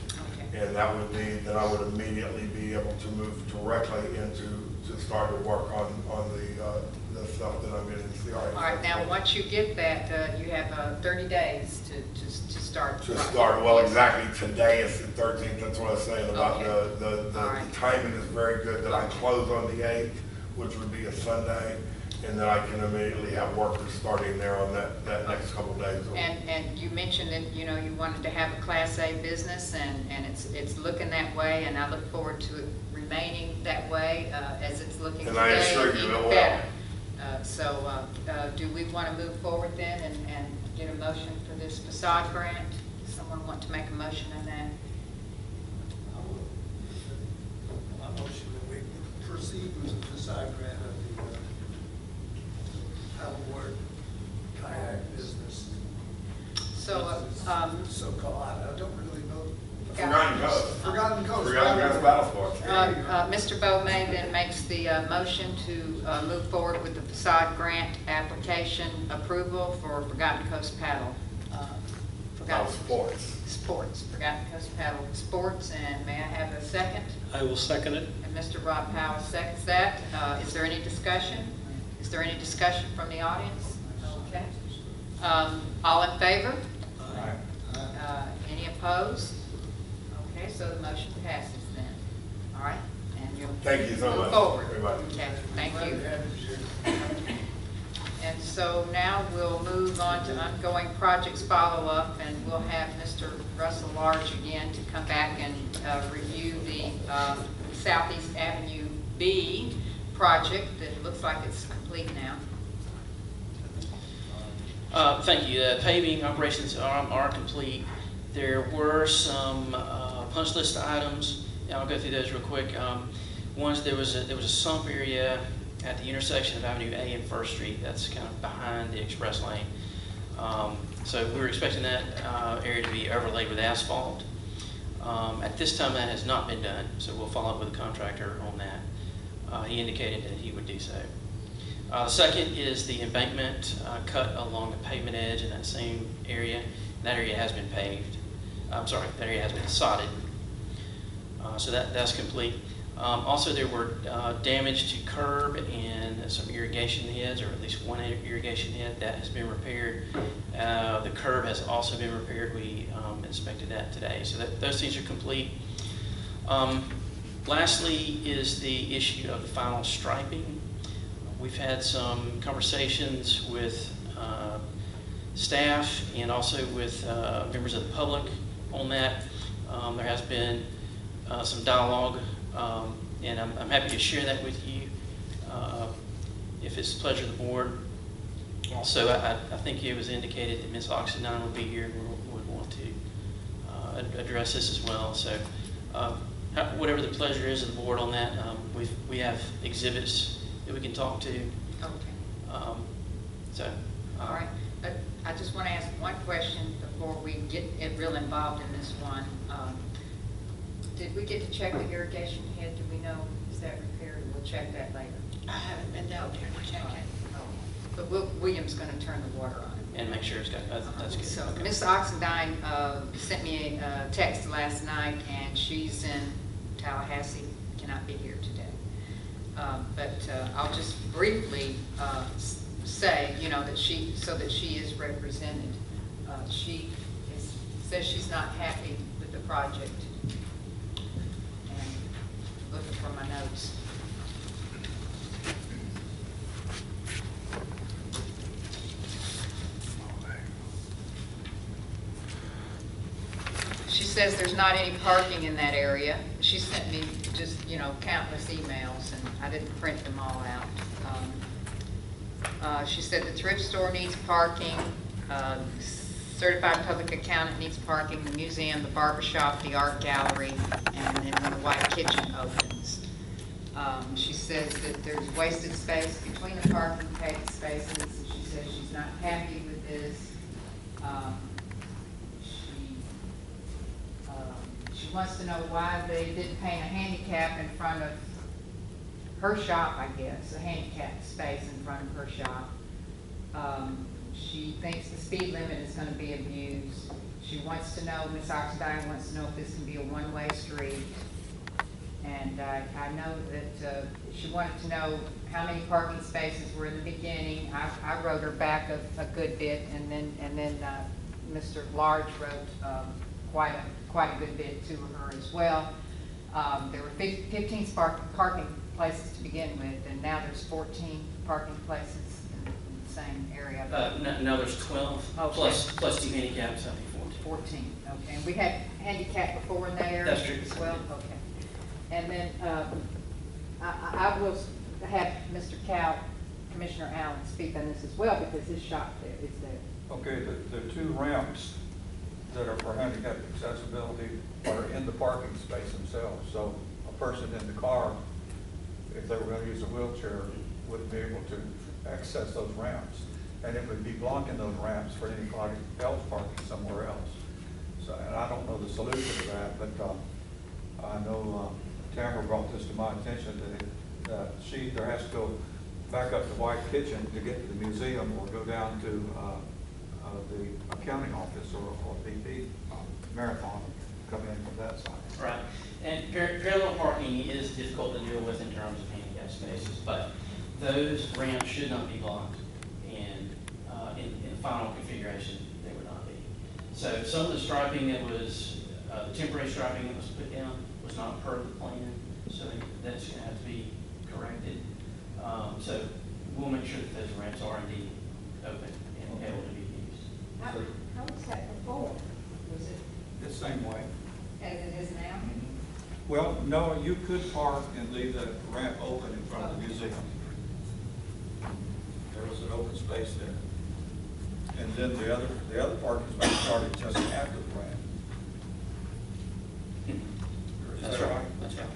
Speaker 1: Okay.
Speaker 2: And that would be, that I would immediately be able to move directly into, to start to work on, on the, uh, the stuff that I'm getting CRA.
Speaker 1: All right, now, once you get that, uh, you have uh, 30 days to, to, to start.
Speaker 2: To start, well, exactly, today is the thirteenth, that's what I was saying about the,
Speaker 1: Okay.
Speaker 2: the, the
Speaker 1: All right.
Speaker 2: the timing is very good, that I close on the eighth, which would be a Sunday, and then I can immediately have workers starting there on that, that next couple days.
Speaker 1: And, and you mentioned that, you know, you wanted to have a Class A business, and, and it's, it's looking that way, and I look forward to it remaining that way, uh, as it's looking
Speaker 2: And
Speaker 1: today.
Speaker 2: I assure you it will.
Speaker 1: better. Uh, so, uh, uh, do we want to move forward then and, and get a motion for this facade grant? Does Someone want to make a motion on that?
Speaker 3: I motion that we proceed with the facade grant of the paddleboard kayak business.
Speaker 1: So, uh, um,
Speaker 3: So-called, I don't really know.
Speaker 2: Forgotten Coast.
Speaker 3: Forgotten Coast.
Speaker 2: Forgotten Coast Paddle Sports.
Speaker 1: Uh, uh, Mr. Bo May then makes the uh, motion to uh, move forward with the facade grant application approval for Forgotten Coast Paddle. uh, Forgotten
Speaker 2: Paddle Sports.
Speaker 1: Sports, Forgotten Coast Paddle Sports, and may I have a second?
Speaker 10: I will second it.
Speaker 1: And Mr. Rob Powell seconds that. Uh, Is there any discussion? Is there any discussion from the audience? Okay. Um, All in favor? Uh, Any opposed? Okay, so the motion passes then. All right, and you'll.
Speaker 2: Thank you so
Speaker 1: move
Speaker 2: much,
Speaker 1: forward.
Speaker 2: everybody.
Speaker 1: Okay, thank you.
Speaker 3: to have you here.
Speaker 1: And so now we'll move on to ongoing projects follow-up, and we'll have Mr. Russell Large again to come back and uh, review the uh, Southeast Avenue B project that looks like it's complete now.
Speaker 14: Uh, Thank you. The paving operations are are complete. There were some uh, punch list items, I'll go through those real quick. Um, One's, there was a, there was a sump area at the intersection of Avenue A and First Street. That's kind of behind the express lane. Um, So we were expecting that uh, area to be overlaid with asphalt. Um, At this time, that has not been done, so we'll follow up with the contractor on that. Uh, He indicated that he would do so. Uh, Second is the embankment uh, cut along the pavement edge in that same area. That area has been paved. I'm sorry, that area has been sodded. Uh, So that, that's complete. Um, Also, there were uh, damage to curb and some irrigation heads, or at least one irrigation head, that has been repaired. Uh, The curb has also been repaired, we um, inspected that today, so that, those things are complete. Um, Lastly is the issue of the final striping. We've had some conversations with uh, staff and also with uh, members of the public on that. Um, There has been uh, some dialogue, um, and I'm I'm happy to share that with you uh, if it's the pleasure of the board. Also, I I- think it was indicated that Ms. Oxendine would be here and would- want to uh, address this as well. So uh, whatever the pleasure is of the board on that, um, we've- we have exhibits that we can talk to.
Speaker 1: Okay.
Speaker 14: Um, So. uh,
Speaker 1: All right, but I just want to ask one question before we get it real involved in this one. Um, Did we get to check the irrigation head? Do we know, is that repaired? We'll check that later.
Speaker 4: I haven't been down there to check it.
Speaker 1: Oh, But Will- William's going to turn the water on.
Speaker 14: And make sure it's got, that's that's good.
Speaker 1: So
Speaker 14: Okay.
Speaker 1: Ms. Oxendine uh, sent me a text last night, and she's in Tallahassee, cannot be here today. Um, But uh, I'll just briefly uh, say, you know, that she, so that she is represented. Uh, She is, says she's not happy with the project. And looking for my notes. She says there's not any parking in that area. She sent me just, you know, countless emails, and I didn't print them all out. Um, uh, She said the thrift store needs parking, uh, certified public accountant needs parking, the museum, the barber shop, the art gallery, and then when the white kitchen opens. Um, She says that there's wasted space between the parking spaces, she says she's not happy with this. Um, She um, She wants to know why they didn't paint a handicap in front of her shop, I guess, a handicap space in front of her shop. Um, She thinks the speed limit is gonna be abused. She wants to know, Ms. Oxendine wants to know if this can be a one-way street. And I, I know that, uh, she wanted to know how many parking spaces were in the beginning. I, I wrote her back a, a good bit, and then, and then, uh, Mr. Large wrote, um, quite a, quite a good bit to her as well. Um, there were fifteen spark, parking places to begin with, and now there's fourteen parking places in, in the same area.
Speaker 14: Uh, no, no, there's 12,
Speaker 1: Okay.
Speaker 14: plus, plus two handicaps, that'd be 14.
Speaker 1: Fourteen, okay, and we had handicap before in that area
Speaker 14: That's true.
Speaker 1: as well, okay. And then, um, I, I I will have Mr. Cal, Commissioner Allen speak on this as well, because his shop there is there.
Speaker 5: Okay, the, the two ramps that are for handicap accessibility are in the parking space themselves. So a person in the car, if they were gonna use a wheelchair, wouldn't be able to access those ramps. And it would be blocking those ramps for anybody else parking somewhere else. So, and I don't know the solution to that, but, um, I know, um, Tamara brought this to my attention that, it- that she either has to go back up to White Kitchen to get to the museum or go down to, uh, uh, the accounting office or, or BP uh, Marathon, come in from that side.
Speaker 14: Right, and par- parallel parking is difficult to deal with in terms of handicap spaces, but those ramps should not be blocked, and uh, in, in final configuration, they would not be. So some of the striping that was, uh, the temporary striping that was put down was not per the plan, so that's gonna have to be corrected. Um, So we'll make sure that those ramps are indeed open and able to be.
Speaker 1: How, how was that before? Was it
Speaker 5: The same way.
Speaker 1: as it is now?
Speaker 5: Well, no, you could park and leave that ramp open in front of the museum. There was an open space there. And then the other, the other parking space started just after the ramp. Is
Speaker 14: That's
Speaker 5: that
Speaker 14: right, that's right.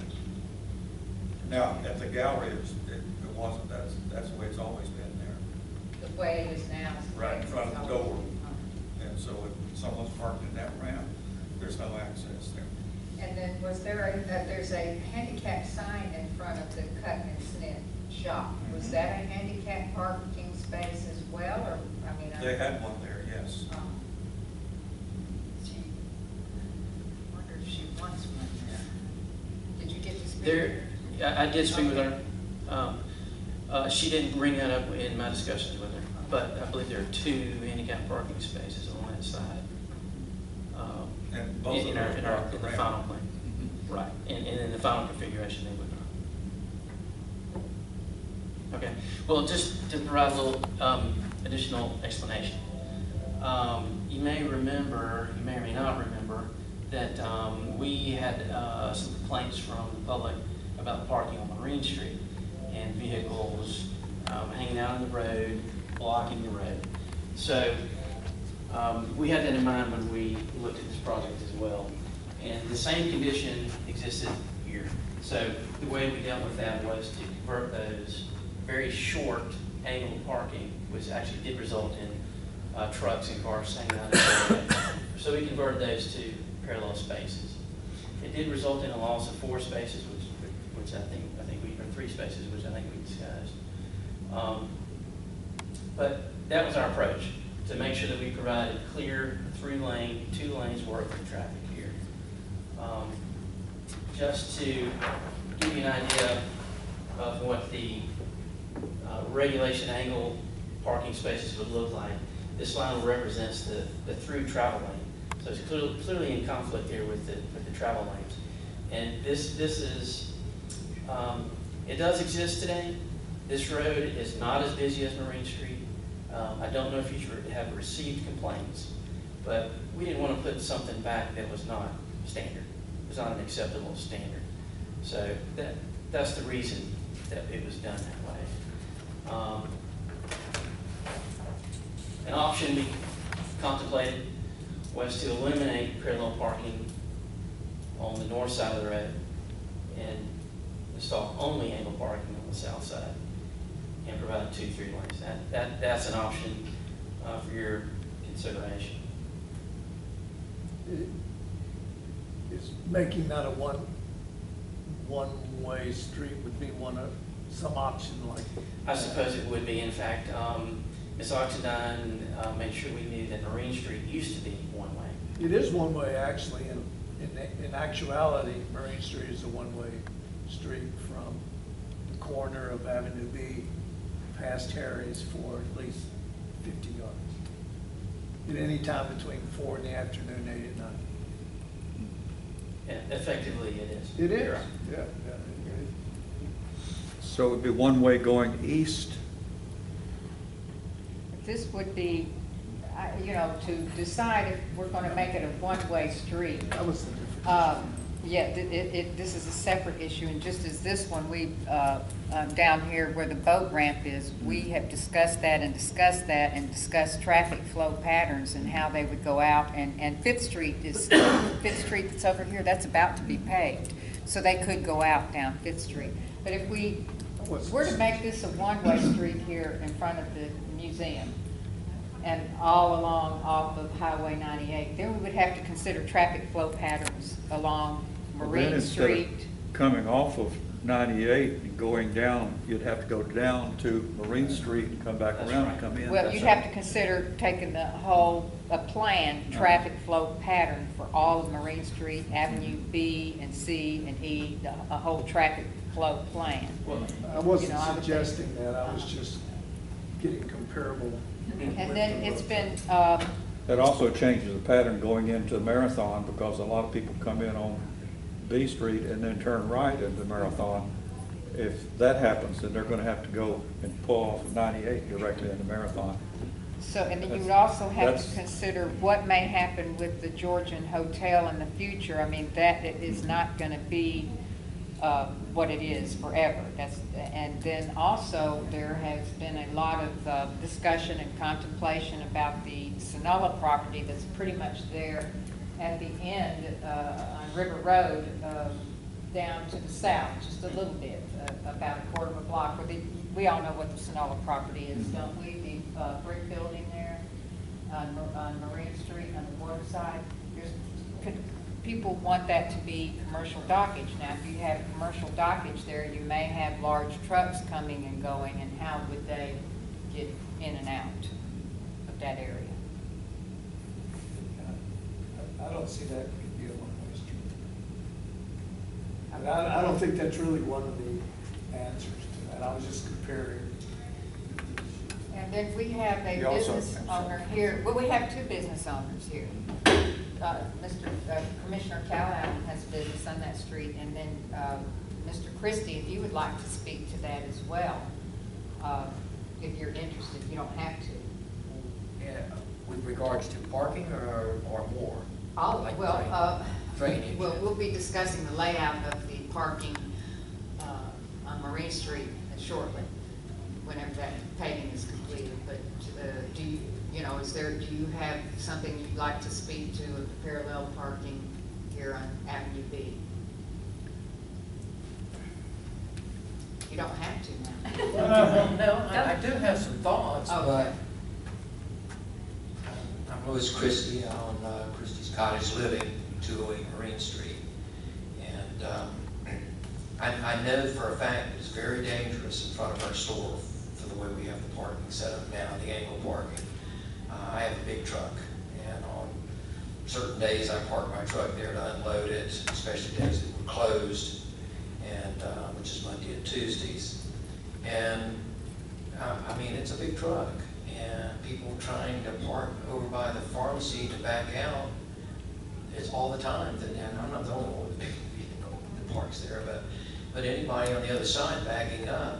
Speaker 5: Now, at the gallery, it was, it it wasn't, that's, that's the way it's always been there.
Speaker 1: The way it is now? is
Speaker 5: Right in front of the door. And so if someone's parked in that ramp, there's no access there.
Speaker 1: And then was there a, uh, there's a handicap sign in front of the cut and snip shop. Was that a handicap parking space as well, or, I mean? I-
Speaker 5: They had one there, yes.
Speaker 1: Gee, Wonder if she wants one there. Did you get to speak?
Speaker 14: There, I I did speak with her. Um, uh, She didn't bring that up in my discussions with her, but I believe there are two handicap parking spaces side. um,
Speaker 5: And both of
Speaker 14: in our- in our-
Speaker 5: are
Speaker 14: In the final plan. Right, and, and in the final configuration, they would not. Okay, well, just to provide a little um, additional explanation. Um, You may remember, you may or may not remember, that um, we had uh, some complaints from the public about parking on Marine Street and vehicles um, hanging out on the road, blocking the road. So um, we had that in mind when we looked at this project as well. And the same condition existed here. So the way we dealt with that was to convert those very short angled parking, which actually did result in uh, trucks and cars hanging out the. So we converted those to parallel spaces. It did result in a loss of four spaces, which, which I think, I think we, or three spaces, which I think we discussed. Um, But that was our approach, to make sure that we provided clear through lane, two lanes worth of traffic here. Um, Just to give you an idea of what the uh, regulation angle parking spaces would look like, this line represents the, the through travel lane. So it's clearly, clearly in conflict here with the, with the travel lanes. And this, this is, um, it does exist today. This road is not as busy as Marine Street. Um, I don't know if you have received complaints, but we didn't want to put something back that was not standard. It was not an acceptable standard. So that, that's the reason that it was done that way. Um, An option we contemplated was to eliminate parallel parking on the north side of the road and install only angle parking on the south side and provide two three lanes. That, that, that's an option uh, for your consideration.
Speaker 3: Is making that a one, one-way street would be one of, some option like?
Speaker 14: I suppose it would be, in fact, um, Ms. Oxendine uh, made sure we knew that Marine Street used to be one-way.
Speaker 3: It is one-way, actually, and in, in actuality, Marine Street is a one-way street from the corner of Avenue B past Harry's for at least fifty yards. At any time between four in the afternoon, and eight at night.
Speaker 14: Yeah, Effectively, it is.
Speaker 3: It is,
Speaker 14: You're
Speaker 3: yeah,
Speaker 14: right.
Speaker 3: yeah. it
Speaker 2: So it would be one way going east?
Speaker 1: This would be, I- you know, to decide if we're going to make it a one-way street.
Speaker 3: That was the difference.
Speaker 1: Um, Yeah, th- it, it, this is a separate issue, and just as this one, we, uh, um, down here where the boat ramp is, we have discussed that and discussed that and discussed traffic flow patterns and how they would go out, and, and Fifth Street is, (coughs) Fifth Street that's over here, that's about to be paved, so they could go out down Fifth Street. But if we, we're to make this a one-way street here in front of the museum, and all along off of Highway 98, then we would have to consider traffic flow patterns along
Speaker 2: Then
Speaker 1: Marine
Speaker 2: instead of
Speaker 1: Street.
Speaker 2: Coming off of 98 and going down, you'd have to go down to Marine Street and come back
Speaker 14: That's
Speaker 2: around
Speaker 14: right.
Speaker 2: and come in.
Speaker 1: Well, you'd have to consider taking the whole, a planned traffic flow pattern for all of Marine Street, Avenue B and C and E, the- a whole traffic flow plan.
Speaker 3: I wasn't
Speaker 1: know, I would think-
Speaker 3: suggesting that, I was just getting comparable.
Speaker 1: And then it's been, um,
Speaker 2: That also changes the pattern going into the Marathon because a lot of people come in on B Street and then turn right into the Marathon. If that happens, then they're gonna have to go and pull off of 98 directly into Marathon.
Speaker 1: So, and then you would also have
Speaker 2: That's-
Speaker 1: to consider what may happen with the Georgian Hotel in the future. I mean, that it is not gonna be, uh, what it is forever. That's, and then also, there has been a lot of, uh, discussion and contemplation about the Sonoma property that's pretty much there at the end, uh, on River Road, uh, down to the south, just a little bit, uh, about a quarter of a block, where the, we all know what the Sonoma property is, don't we? The, uh, brick building there on, on Marine Street on the water side. There's con- people want that to be commercial dockage. Now, if you have commercial dockage there, you may have large trucks coming and going, and how would they get in and out of that area?
Speaker 3: I don't see that could be a one-way street. And I, I don't think that's really one of the answers to that. I was just comparing.
Speaker 1: And then we have a
Speaker 3: You also-
Speaker 1: business owner here, well, we have two business owners here. Uh, Mr. uh, Commissioner Cal Allen has a business on that street, and then uh, Mr. Christie, if you would like to speak to that as well, uh, if you're interested, you don't have to.
Speaker 15: Yeah, with regards to parking or, or more?
Speaker 1: All,
Speaker 15: Like
Speaker 1: well,
Speaker 15: drain-
Speaker 1: uh,
Speaker 15: Drainage?
Speaker 1: well, we'll be discussing the layout of the parking uh, on Marine Street shortly, whenever that paving is completed. But uh, do you, you know, is there, do you have something you'd like to speak to of the parallel parking here on Avenue B? You don't have to now. (laughs)
Speaker 15: No, I, I do have some thoughts,
Speaker 1: Okay.
Speaker 15: but I'm Louis Christie on uh, Christie's Cottage Living, 208 Marine Street. And um, (clears throat) I, I know for a fact it's very dangerous in front of our store for the way we have the parking set up now, the angle parking. Uh, I have a big truck, and on certain days I park my truck there to unload it, especially days that we're closed, and, uh, which is Monday and Tuesdays. And, uh, I mean, it's a big truck, and people trying to park over by the pharmacy to back out, it's all the time, and I'm not the only one with (laughs) that parks there, but, but anybody on the other side backing up,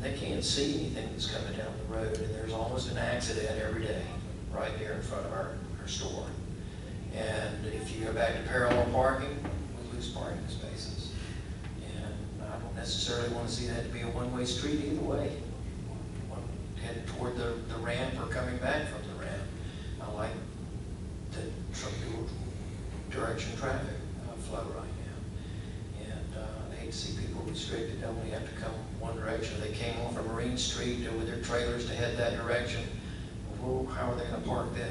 Speaker 15: they can't see anything that's coming down the road, and there's almost an accident every day, right there in front of our, our store. And if you go back to parallel parking, we lose parking spaces. And I don't necessarily want to see that to be a one-way street either way. One Headed toward the, the ramp or coming back from the ramp. I like the tr- direction traffic uh, flow right now. And uh, I hate to see people restricted, they only have to come one direction. They came off of Marine Street with their trailers to head that direction. Well, how are they gonna park then?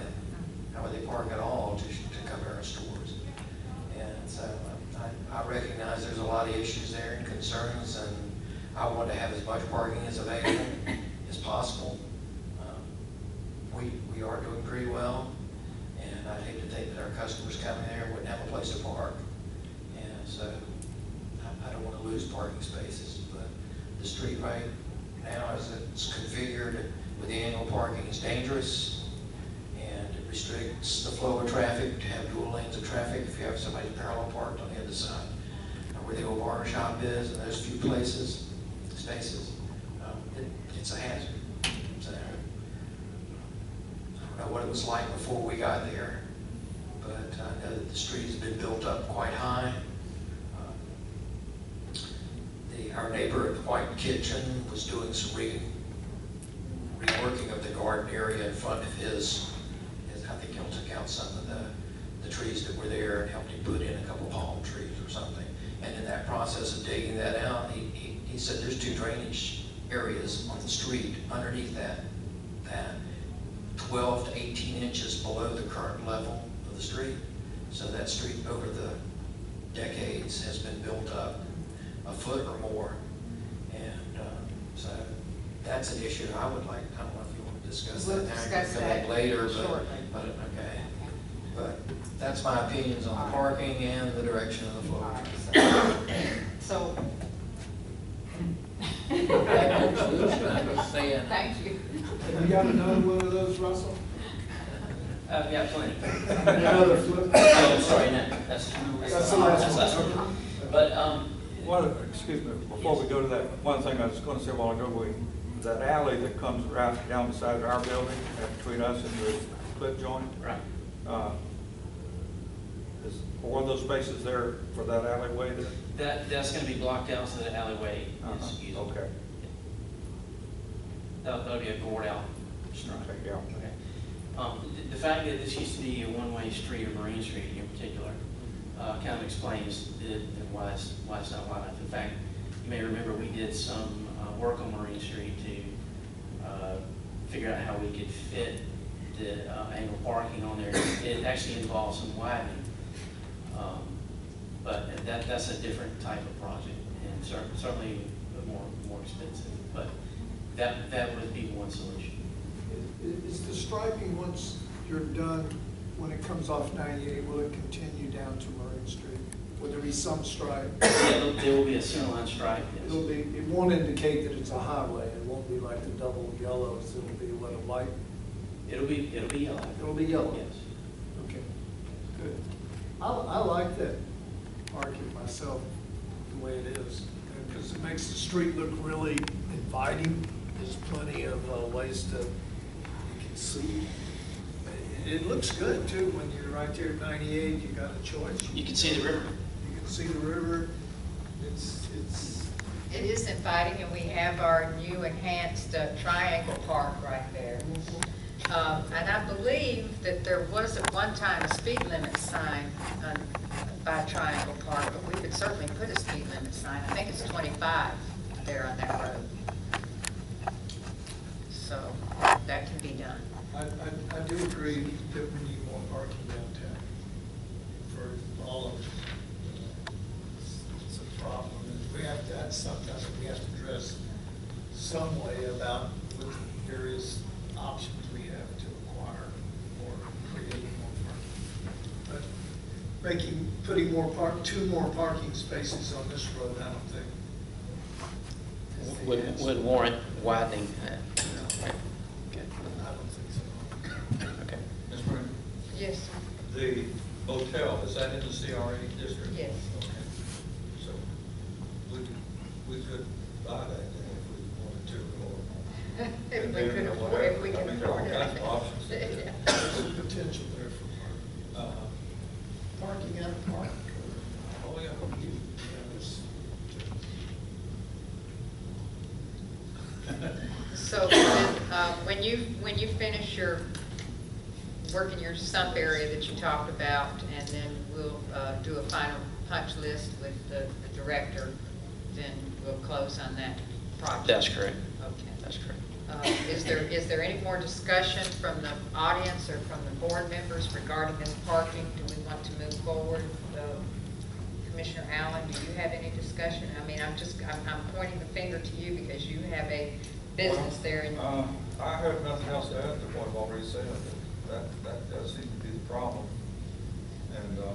Speaker 15: How would they park at all to, to cover our stores? And so um, I, I recognize there's a lot of issues there and concerns, and I want to have as much parking as available as possible. Um, We, we are doing pretty well, I'd hate to think that our customers coming there wouldn't have a place to park. And so I, I don't want to lose parking spaces, but the street right now, as it's configured with the angle parking, is dangerous, and it restricts the flow of traffic to have dual lanes of traffic if you have somebody parallel parked on the other side. Uh, Where the old barber shop is, and those few places, spaces, um, it, it's a hazard. So, I don't know what it was like before we got there, but I know that the street has been built up quite high. Uh, The, our neighbor at the White Kitchen was doing some re, reworking of the garden area in front of his, his, I think he'll took out some of the, the trees that were there and helped him put in a couple palm trees or something. And in that process of digging that out, he, he, he said there's two drainage areas on the street underneath that, that 12 to 18 inches below the current level the street. So that street over the decades has been built up a foot or more. And um, so that's an issue I would like, I don't know if you want to discuss that
Speaker 1: We'll
Speaker 15: now.
Speaker 1: discuss
Speaker 15: come back
Speaker 1: that
Speaker 15: Later, but,
Speaker 1: shortly.
Speaker 15: but, okay. But that's my opinions on the parking and the direction of the flow.
Speaker 1: All right, so- So,
Speaker 15: I'm just saying.
Speaker 1: thank you.
Speaker 3: Have you got another one of those, Russell?
Speaker 14: Uh, yeah, plenty. (laughs)
Speaker 3: Another flip?
Speaker 14: Oh, sorry, no, that's.
Speaker 3: That's the last
Speaker 14: that's
Speaker 3: one.
Speaker 14: But, um,
Speaker 5: One, excuse me, before we go to that, one thing I was gonna say a while ago, we, that alley that comes right down beside our building, uh, between us and the clip joint.
Speaker 14: right.
Speaker 5: uh, Is, are those spaces there for that alleyway there?
Speaker 14: That, that's gonna be blocked out so the alleyway
Speaker 5: Uh-huh,
Speaker 14: is usable.
Speaker 5: Okay,
Speaker 14: That'll, that'll be a gored out street.
Speaker 5: okay, yeah.
Speaker 14: Um, the, the fact that this used to be a one-way street, or Marine Street in particular, uh, kind of explains the, the why it's, why it's not wide enough. In fact, you may remember we did some, uh, work on Marine Street to, uh, figure out how we could fit the, uh, angle parking on there. It actually involves some widening. Um, But that, that's a different type of project and cer- certainly more, more expensive. But that, that would be one solution.
Speaker 3: Is the striping, once you're done, when it comes off 98, will it continue down to Marine Street? Will there be some stripe?
Speaker 14: There there will be a center line stripe, yes.
Speaker 3: It'll be, it won't indicate that it's a highway, it won't be like the double yellows, it'll be what, a light,
Speaker 14: It'll be, it'll be yellow.
Speaker 3: it'll be yellow?
Speaker 14: Yes.
Speaker 3: Okay, good. I, I like that market myself, the way it is, because it makes the street look really inviting. There's plenty of uh, ways to, see. It, it looks good too, when you're right there at ninety-eight, you got a choice.
Speaker 14: You can see the river.
Speaker 3: You can see the river, it's, it's,
Speaker 1: It is inviting, and we have our new enhanced uh, triangle park right there. Um, And I believe that there was at one time a speed limit sign on- by Triangle Park, but we could certainly put a speed limit sign. I think it's 25 there on that road. So that can be done.
Speaker 3: I, I, I do agree that we need more parking downtown for all of us. It's a problem, and we have to, that's something that we have to address some way about what various options we have to acquire or create more parking. But making, putting more park, two more parking spaces on this road, I don't think. is the
Speaker 14: Would,
Speaker 3: answer.
Speaker 14: would warrant widening that. Okay.
Speaker 3: I don't think so.
Speaker 14: Okay.
Speaker 5: Ms. Green,
Speaker 1: Yes, sir.
Speaker 5: the motel, is that in the CRA district?
Speaker 1: Yes.
Speaker 5: Okay. So we could, we could buy that then if we wanted to, or. (laughs)
Speaker 1: If we could
Speaker 5: then
Speaker 1: afford,
Speaker 5: whatever.
Speaker 1: if we
Speaker 5: I
Speaker 1: can
Speaker 5: mean, there are
Speaker 1: afford
Speaker 5: all kinds
Speaker 1: it.
Speaker 5: of options.
Speaker 1: Yeah. (laughs)
Speaker 3: There's potential there for parking.
Speaker 5: Uh,
Speaker 3: Parking and parking.
Speaker 5: Oh, yeah.
Speaker 1: So then, uh, when you, when you finish your, work in your sump area that you talked about, and then we'll uh, do a final punch list with the the director, then we'll close on that project.
Speaker 14: That's correct.
Speaker 1: Okay.
Speaker 14: That's correct.
Speaker 1: Uh, Is there, is there any more discussion from the audience or from the board members regarding this parking? Do we want to move forward? Uh, Commissioner Allen, do you have any discussion? I mean, I'm just, I'm, I'm pointing the finger to you because you have a business there and
Speaker 16: Uh, I have nothing else to add to what I've already said. That, that does seem to be the problem. And, uh,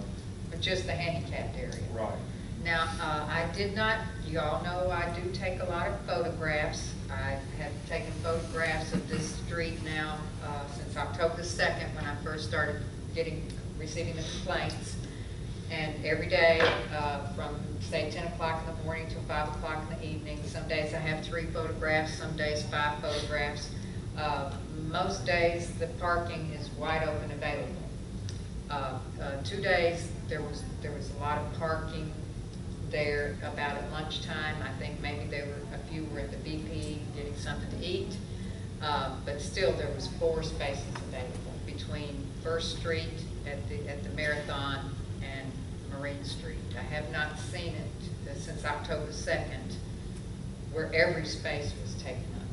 Speaker 1: but just the handicapped area.
Speaker 16: right.
Speaker 1: Now, uh, I did not, you all know I do take a lot of photographs. I have taken photographs of this street now uh, since October 2nd, when I first started getting, receiving the complaints. And every day, uh, from, say, 10 o'clock in the morning till 5 o'clock in the evening. Some days I have three photographs, some days five photographs. Uh, Most days, the parking is wide open available. Uh, uh, Two days, there was, there was a lot of parking there about at lunchtime. I think maybe there were, a few were at the BP getting something to eat. Uh, But still, there was four spaces available between First Street at the, at the Marathon and Marine Street. I have not seen it since October 2nd, where every space was taken up.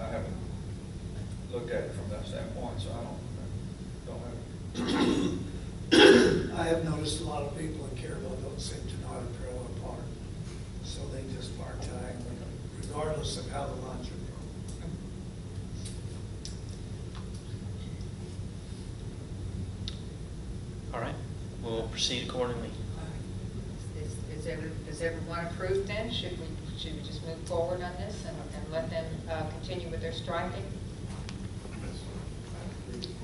Speaker 16: I haven't looked at it from that standpoint, so I don't, don't have. (coughs)
Speaker 3: I have noticed a lot of people in Carrabelle don't seem to know how to parallel park, so they just park diagonally, regardless of how the lines are drawn.
Speaker 14: All right. We'll proceed accordingly.
Speaker 1: Is, is every, is everyone approved then? Should we, should we just move forward on this and, and let them, uh, continue with their striking? What do you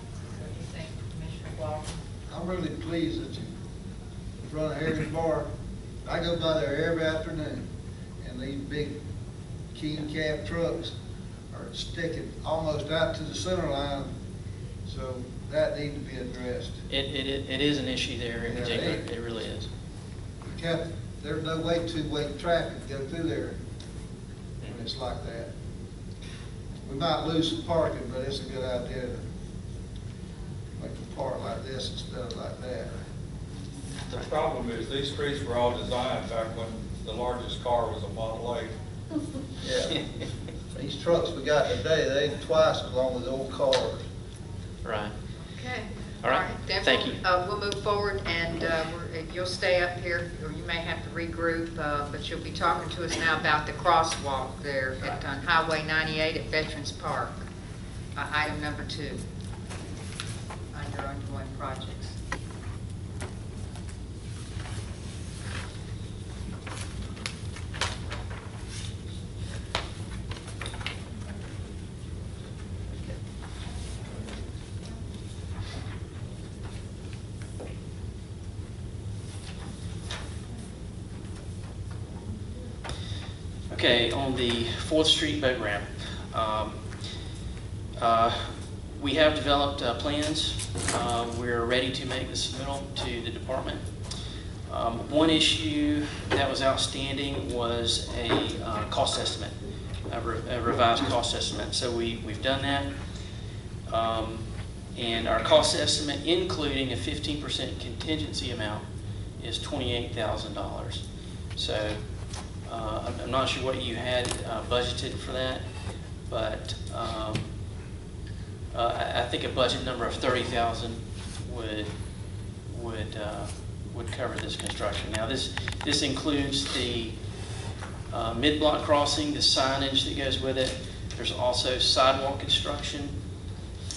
Speaker 1: think, Commissioner Walker?
Speaker 17: I'm really pleased that you, in front of Harry's Bar, I go by there every afternoon, and these big King cab trucks are sticking almost out to the center line, so that needs to be addressed.
Speaker 14: It, it, it is an issue there in
Speaker 17: Yeah,
Speaker 14: particular.
Speaker 17: it-
Speaker 14: It really is.
Speaker 17: You can't, there's no way two-way traffic to go through there when it's like that. We might lose some parking, but it's a good idea to make a park like this instead of like that.
Speaker 16: The problem is, these streets were all designed back when the largest car was a Model A.
Speaker 17: Yeah. These trucks we got today, they ain't twice as long as old cars.
Speaker 14: Right.
Speaker 1: Okay.
Speaker 14: All right.
Speaker 1: then
Speaker 14: Thank
Speaker 1: we'll-
Speaker 14: you.
Speaker 1: Uh, we'll move forward, and, uh, we're, you'll stay up here, or you may have to regroup, uh, but you'll be talking to us now about the crosswalk there at, on Highway ninety-eight at Veterans Park. Uh, item number two, under ongoing projects.
Speaker 14: Okay, the Fourth Street boat ramp, um, uh, we have developed uh, plans. Uh, We're ready to make the submittal to the department. Um, One issue that was outstanding was a uh, cost estimate, a re- a revised cost estimate. So we, we've done that. Um, And our cost estimate, including a 15% contingency amount, is $28,000. So uh, I'm not sure what you had uh, budgeted for that, but um, uh, I think a budget number of 30,000 would, would, uh, would cover this construction. Now, this, this includes the uh, mid-block crossing, the signage that goes with it. There's also sidewalk construction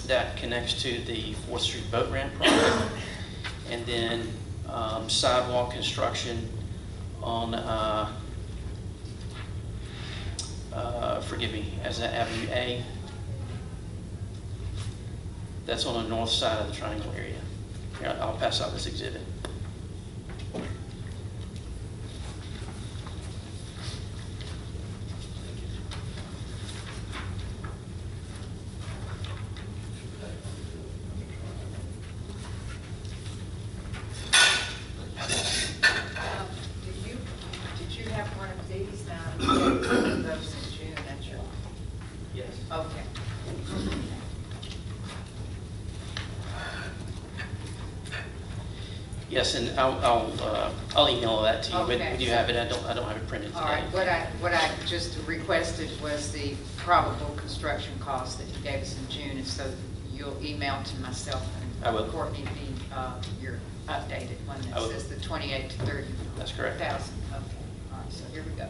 Speaker 14: that connects to the Fourth Street boat ramp project. And then um, sidewalk construction on, uh, forgive me, as that Avenue A. That's on the north side of the triangle area. Here, I'll pass out this exhibit.
Speaker 1: Um, Did you, did you have one of these now? (coughs) You gave one of those in June, that's your,
Speaker 14: Yes.
Speaker 1: okay.
Speaker 14: Yes, and I'll, I'll, uh, I'll email that to you, but
Speaker 1: Okay.
Speaker 14: do you have it? I don't, I don't have it printed
Speaker 1: All
Speaker 14: today.
Speaker 1: right, what I, what I just requested was the probable construction cost that you gave us in June, and so you'll email to myself
Speaker 14: I will.
Speaker 1: and Courtney the, uh, your updated one
Speaker 14: I
Speaker 1: that
Speaker 14: will.
Speaker 1: says the twenty-eight to thirty.
Speaker 14: That's correct.
Speaker 1: Thousand, okay, all right, so here we go.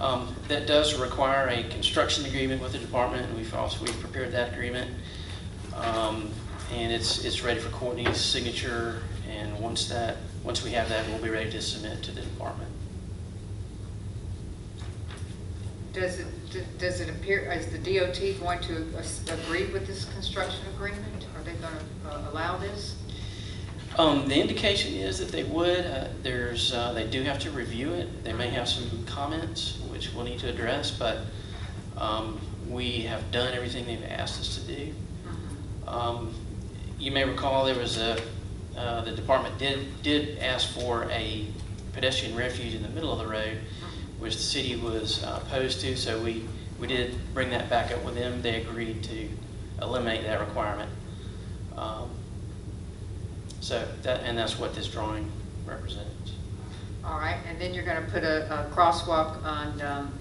Speaker 14: Um, That does require a construction agreement with the department, and we've also, we've prepared that agreement. Um, And it's, it's ready for Courtney's signature, and once that, once we have that, we'll be ready to submit to the department.
Speaker 1: Does it, does it appear, is the DOT going to agree with this construction agreement? Are they going to allow this?
Speaker 14: Um, The indication is that they would, uh, there's, uh, they do have to review it. They may have some comments, we'll need to address, but um, we have done everything they've asked us to do. Um, You may recall there was a, uh, the department did, did ask for a pedestrian refuge in the middle of the road, which the city was uh, opposed to, so we, we did bring that back up with them. They agreed to eliminate that requirement. Um, So that, and that's what this drawing represents.
Speaker 1: All right, and then you're going to put a a crosswalk on, um,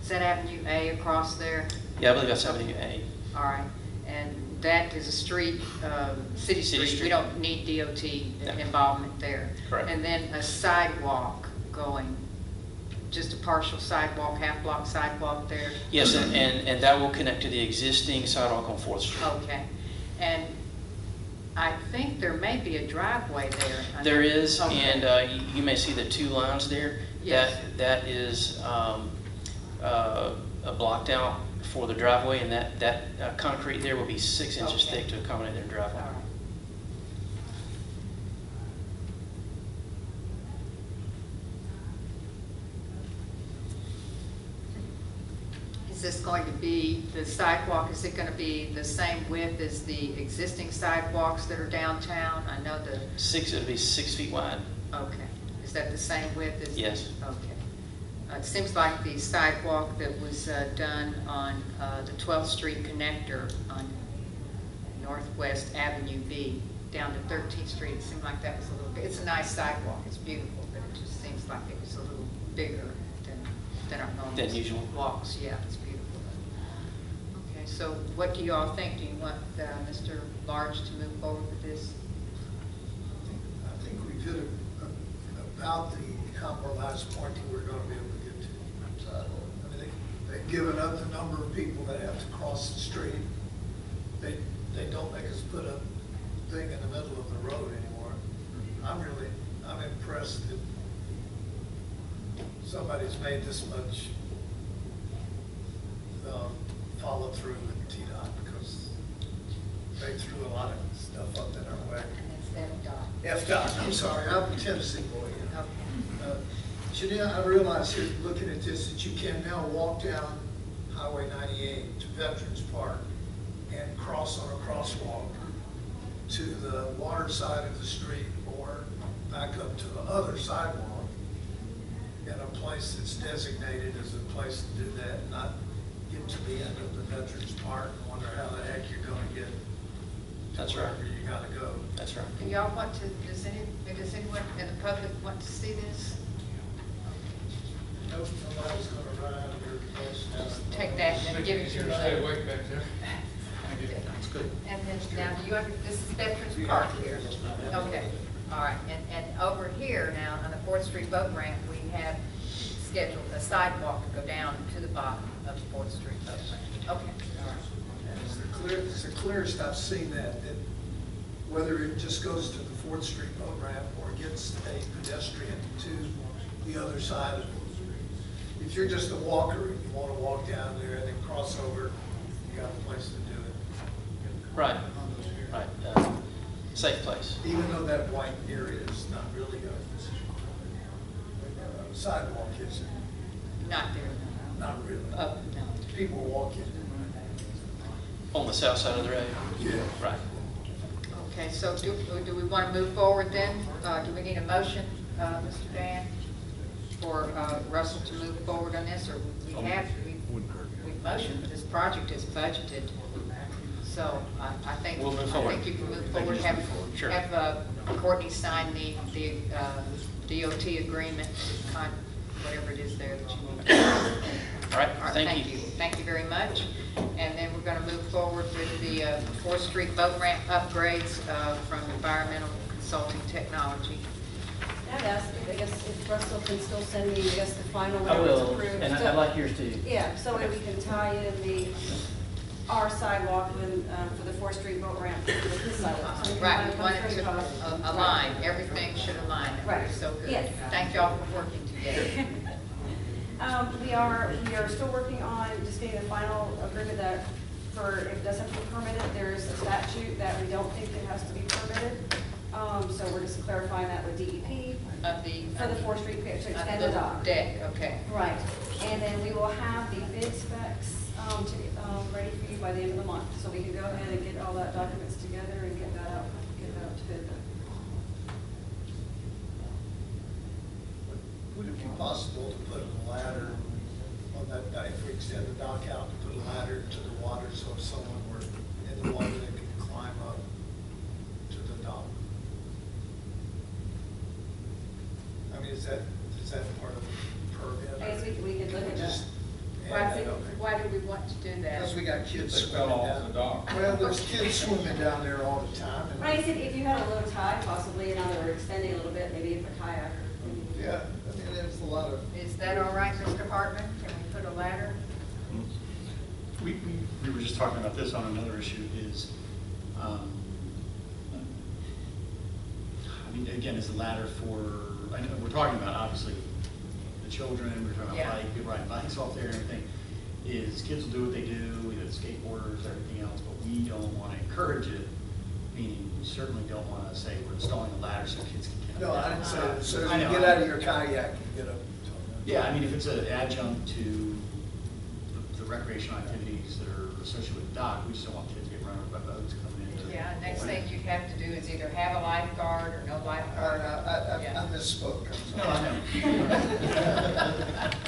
Speaker 1: is that Avenue A across there?
Speaker 14: Yeah, I believe that's Avenue A.
Speaker 1: All right, and that is a street, um, city
Speaker 14: City
Speaker 1: street. We
Speaker 14: street.
Speaker 1: don't need DOT involvement there.
Speaker 14: Correct.
Speaker 1: And then a sidewalk going, just a partial sidewalk, half-block sidewalk there?
Speaker 14: Yes, and, and and that will connect to the existing sidewalk on Fourth Street.
Speaker 1: Okay, and I think there may be a driveway there.
Speaker 14: There is,
Speaker 1: Okay.
Speaker 14: and uh, you you may see the two lines there.
Speaker 1: Yes.
Speaker 14: That, that is um, uh, blocked out for the driveway, and that, that uh, concrete there will be six inches
Speaker 1: Okay.
Speaker 14: thick to accommodate their driveway.
Speaker 1: Right. Is this going to be, the sidewalk, is it going to be the same width as the existing sidewalks that are downtown? I know the,
Speaker 14: Six, it'll be six feet wide.
Speaker 1: okay, is that the same width as?
Speaker 14: Yes.
Speaker 1: Okay. Uh, It seems like the sidewalk that was uh, done on uh, the 12th Street connector on Northwest Avenue B down to 13th Street, it seemed like that was a little bit, it's a nice sidewalk, it's beautiful, but it just seems like it was a little bigger than, than our normal.
Speaker 14: Than usual.
Speaker 1: Walks, yeah, it's beautiful. And so what do you all think? Do you want uh, Mr. Large to move forward with this?
Speaker 3: I think we did a- about the compromise point that we're gonna be able to get to. So, I mean, they, they've given up the number of people that have to cross the street. They, they don't make us put a thing in the middle of the road anymore. I'm really, I'm impressed that somebody's made this much, um, follow through with T-Dot because they threw a lot of stuff up in our way.
Speaker 1: FDOT.
Speaker 3: F-Dot, I'm sorry, I'm a Tennessee boy. Uh, Janine, I realize here, looking at this, that you can now walk down Highway 98 to Veterans Park and cross on a crosswalk to the water side of the street or back up to the other sidewalk in a place that's designated as a place to do that, not get to the end of the Veterans Park and wonder how the heck you're gonna get to
Speaker 14: That's right.
Speaker 3: wherever you gotta go.
Speaker 14: That's right.
Speaker 1: Do y'all want to, does any, does anyone in the public want to see this?
Speaker 3: Nope, nobody's gonna run out of your place now.
Speaker 1: Take that and then give it to me.
Speaker 16: Stay awake back there.
Speaker 7: That's good.
Speaker 1: And then now, do you, under- this is Veterans Park here? Okay, all right, and, and over here now, on the Fourth Street boat ramp, we have scheduled a sidewalk to go down to the bottom of Fourth Street ramp. Okay, all right.
Speaker 3: It's the clear, it's the clearest I've seen that, that whether it just goes to the Fourth Street boat ramp or gets a pedestrian to the other side of it. If you're just a walker and you wanna walk down there and then cross over, you got a place to do it.
Speaker 14: Right, right. uh, Safe place.
Speaker 3: Even though that white area is not really a a sidewalk, is it?
Speaker 1: Not there,
Speaker 3: Not really.
Speaker 1: up, no.
Speaker 3: People walk in.
Speaker 14: On the south side of the road?
Speaker 3: Yeah.
Speaker 14: Right.
Speaker 1: Okay, so do, do we want to move forward then? Uh, do we need a motion, uh, Mr. Dan, for, uh, Russell to move forward on this, or we have, we, we motioned, this project is budgeted. So I, I think,
Speaker 14: We'll move
Speaker 1: I
Speaker 14: forward.
Speaker 1: think you can move
Speaker 14: Think
Speaker 1: forward,
Speaker 14: you
Speaker 1: have,
Speaker 14: move forward, sure.
Speaker 1: have, uh, Courtney sign the, the, uh, DOT agreement, con, whatever it is there that you need.
Speaker 14: All right,
Speaker 1: All right,
Speaker 14: thank you.
Speaker 1: Thank you very much. And then we're going to move forward with the uh, Fourth Street boat ramp upgrades uh, from Environmental Consulting Technology.
Speaker 9: I'd ask, I guess, if Russell can still send me, I guess, the final
Speaker 14: I
Speaker 9: one that's
Speaker 14: will,
Speaker 9: approved.
Speaker 14: and I-
Speaker 9: So-
Speaker 14: I'd like yours too.
Speaker 9: Yeah, so that we can tie in the, our sidewalk when, um, for the Fourth Street boat ramp with his sidewalk. So we
Speaker 1: Right, we
Speaker 9: of
Speaker 1: want it to uh, align, everything should align. That would be
Speaker 9: Right.
Speaker 1: so good.
Speaker 9: Yes.
Speaker 1: Thank y'all for working together. (laughs)
Speaker 9: Um, we are, we are still working on just getting the final agreement that for, if it does have to be permitted, there's a statute that we don't think it has to be permitted. Um, so we're just clarifying that with DEP
Speaker 1: Of the.
Speaker 9: for the Fourth Street pier to extend
Speaker 1: the
Speaker 9: the dock.
Speaker 1: Deck, okay.
Speaker 9: Right, and then we will have the bid specs, um, to, um, ready for you by the end of the month. So we can go ahead and get all that documents together and get that out, get that out to bid then.
Speaker 3: Would it be possible to put a ladder on that, dock- if we extend the dock out, to put a ladder to the water so if someone were in the water, they could climb up to the dock? I mean, is that, is that part of the permit?
Speaker 9: I guess we, we could look at that.
Speaker 3: Just
Speaker 1: Why
Speaker 3: add
Speaker 1: do,
Speaker 3: that, okay.
Speaker 1: why do we want to do that?
Speaker 3: Because we got kids
Speaker 16: They
Speaker 3: swimming
Speaker 16: fell
Speaker 3: down.
Speaker 16: off the dock.
Speaker 3: Well, there's kids swimming down there all the time. and-
Speaker 9: Right, I said if you had a low tide possibly, and now that we're extending a little bit, maybe if a kayak.
Speaker 3: Yeah, I mean, there's a lot of,
Speaker 1: Is that all right, Mr. Hartman? Can we put a ladder?
Speaker 11: We, we, we were just talking about this on another issue is, um, I mean, again, is the ladder for, I know, we're talking about obviously the children, we're talking
Speaker 1: Yeah.
Speaker 11: about bike, people riding bikes off there and everything. Is kids will do what they do, either skateboarders, everything else, but we don't want to encourage it. Meaning, we certainly don't want to say we're installing a ladder so kids can get
Speaker 3: no,
Speaker 11: up.
Speaker 3: I didn't say that. So
Speaker 11: I
Speaker 3: you
Speaker 11: know.
Speaker 3: get out of your kayak and get up.
Speaker 11: Yeah, I mean, if it's an adjunct to the- the recreational activities that are associated with the dock, we just don't want kids getting run over by boats coming in.
Speaker 1: Yeah, next thing you'd have to do is either have a lifeguard or no
Speaker 3: Or,
Speaker 1: lifeguard.
Speaker 3: uh, I, I,
Speaker 1: Yeah.
Speaker 3: I misspoke. I'm
Speaker 11: No,
Speaker 3: sorry.
Speaker 11: I know. (laughs)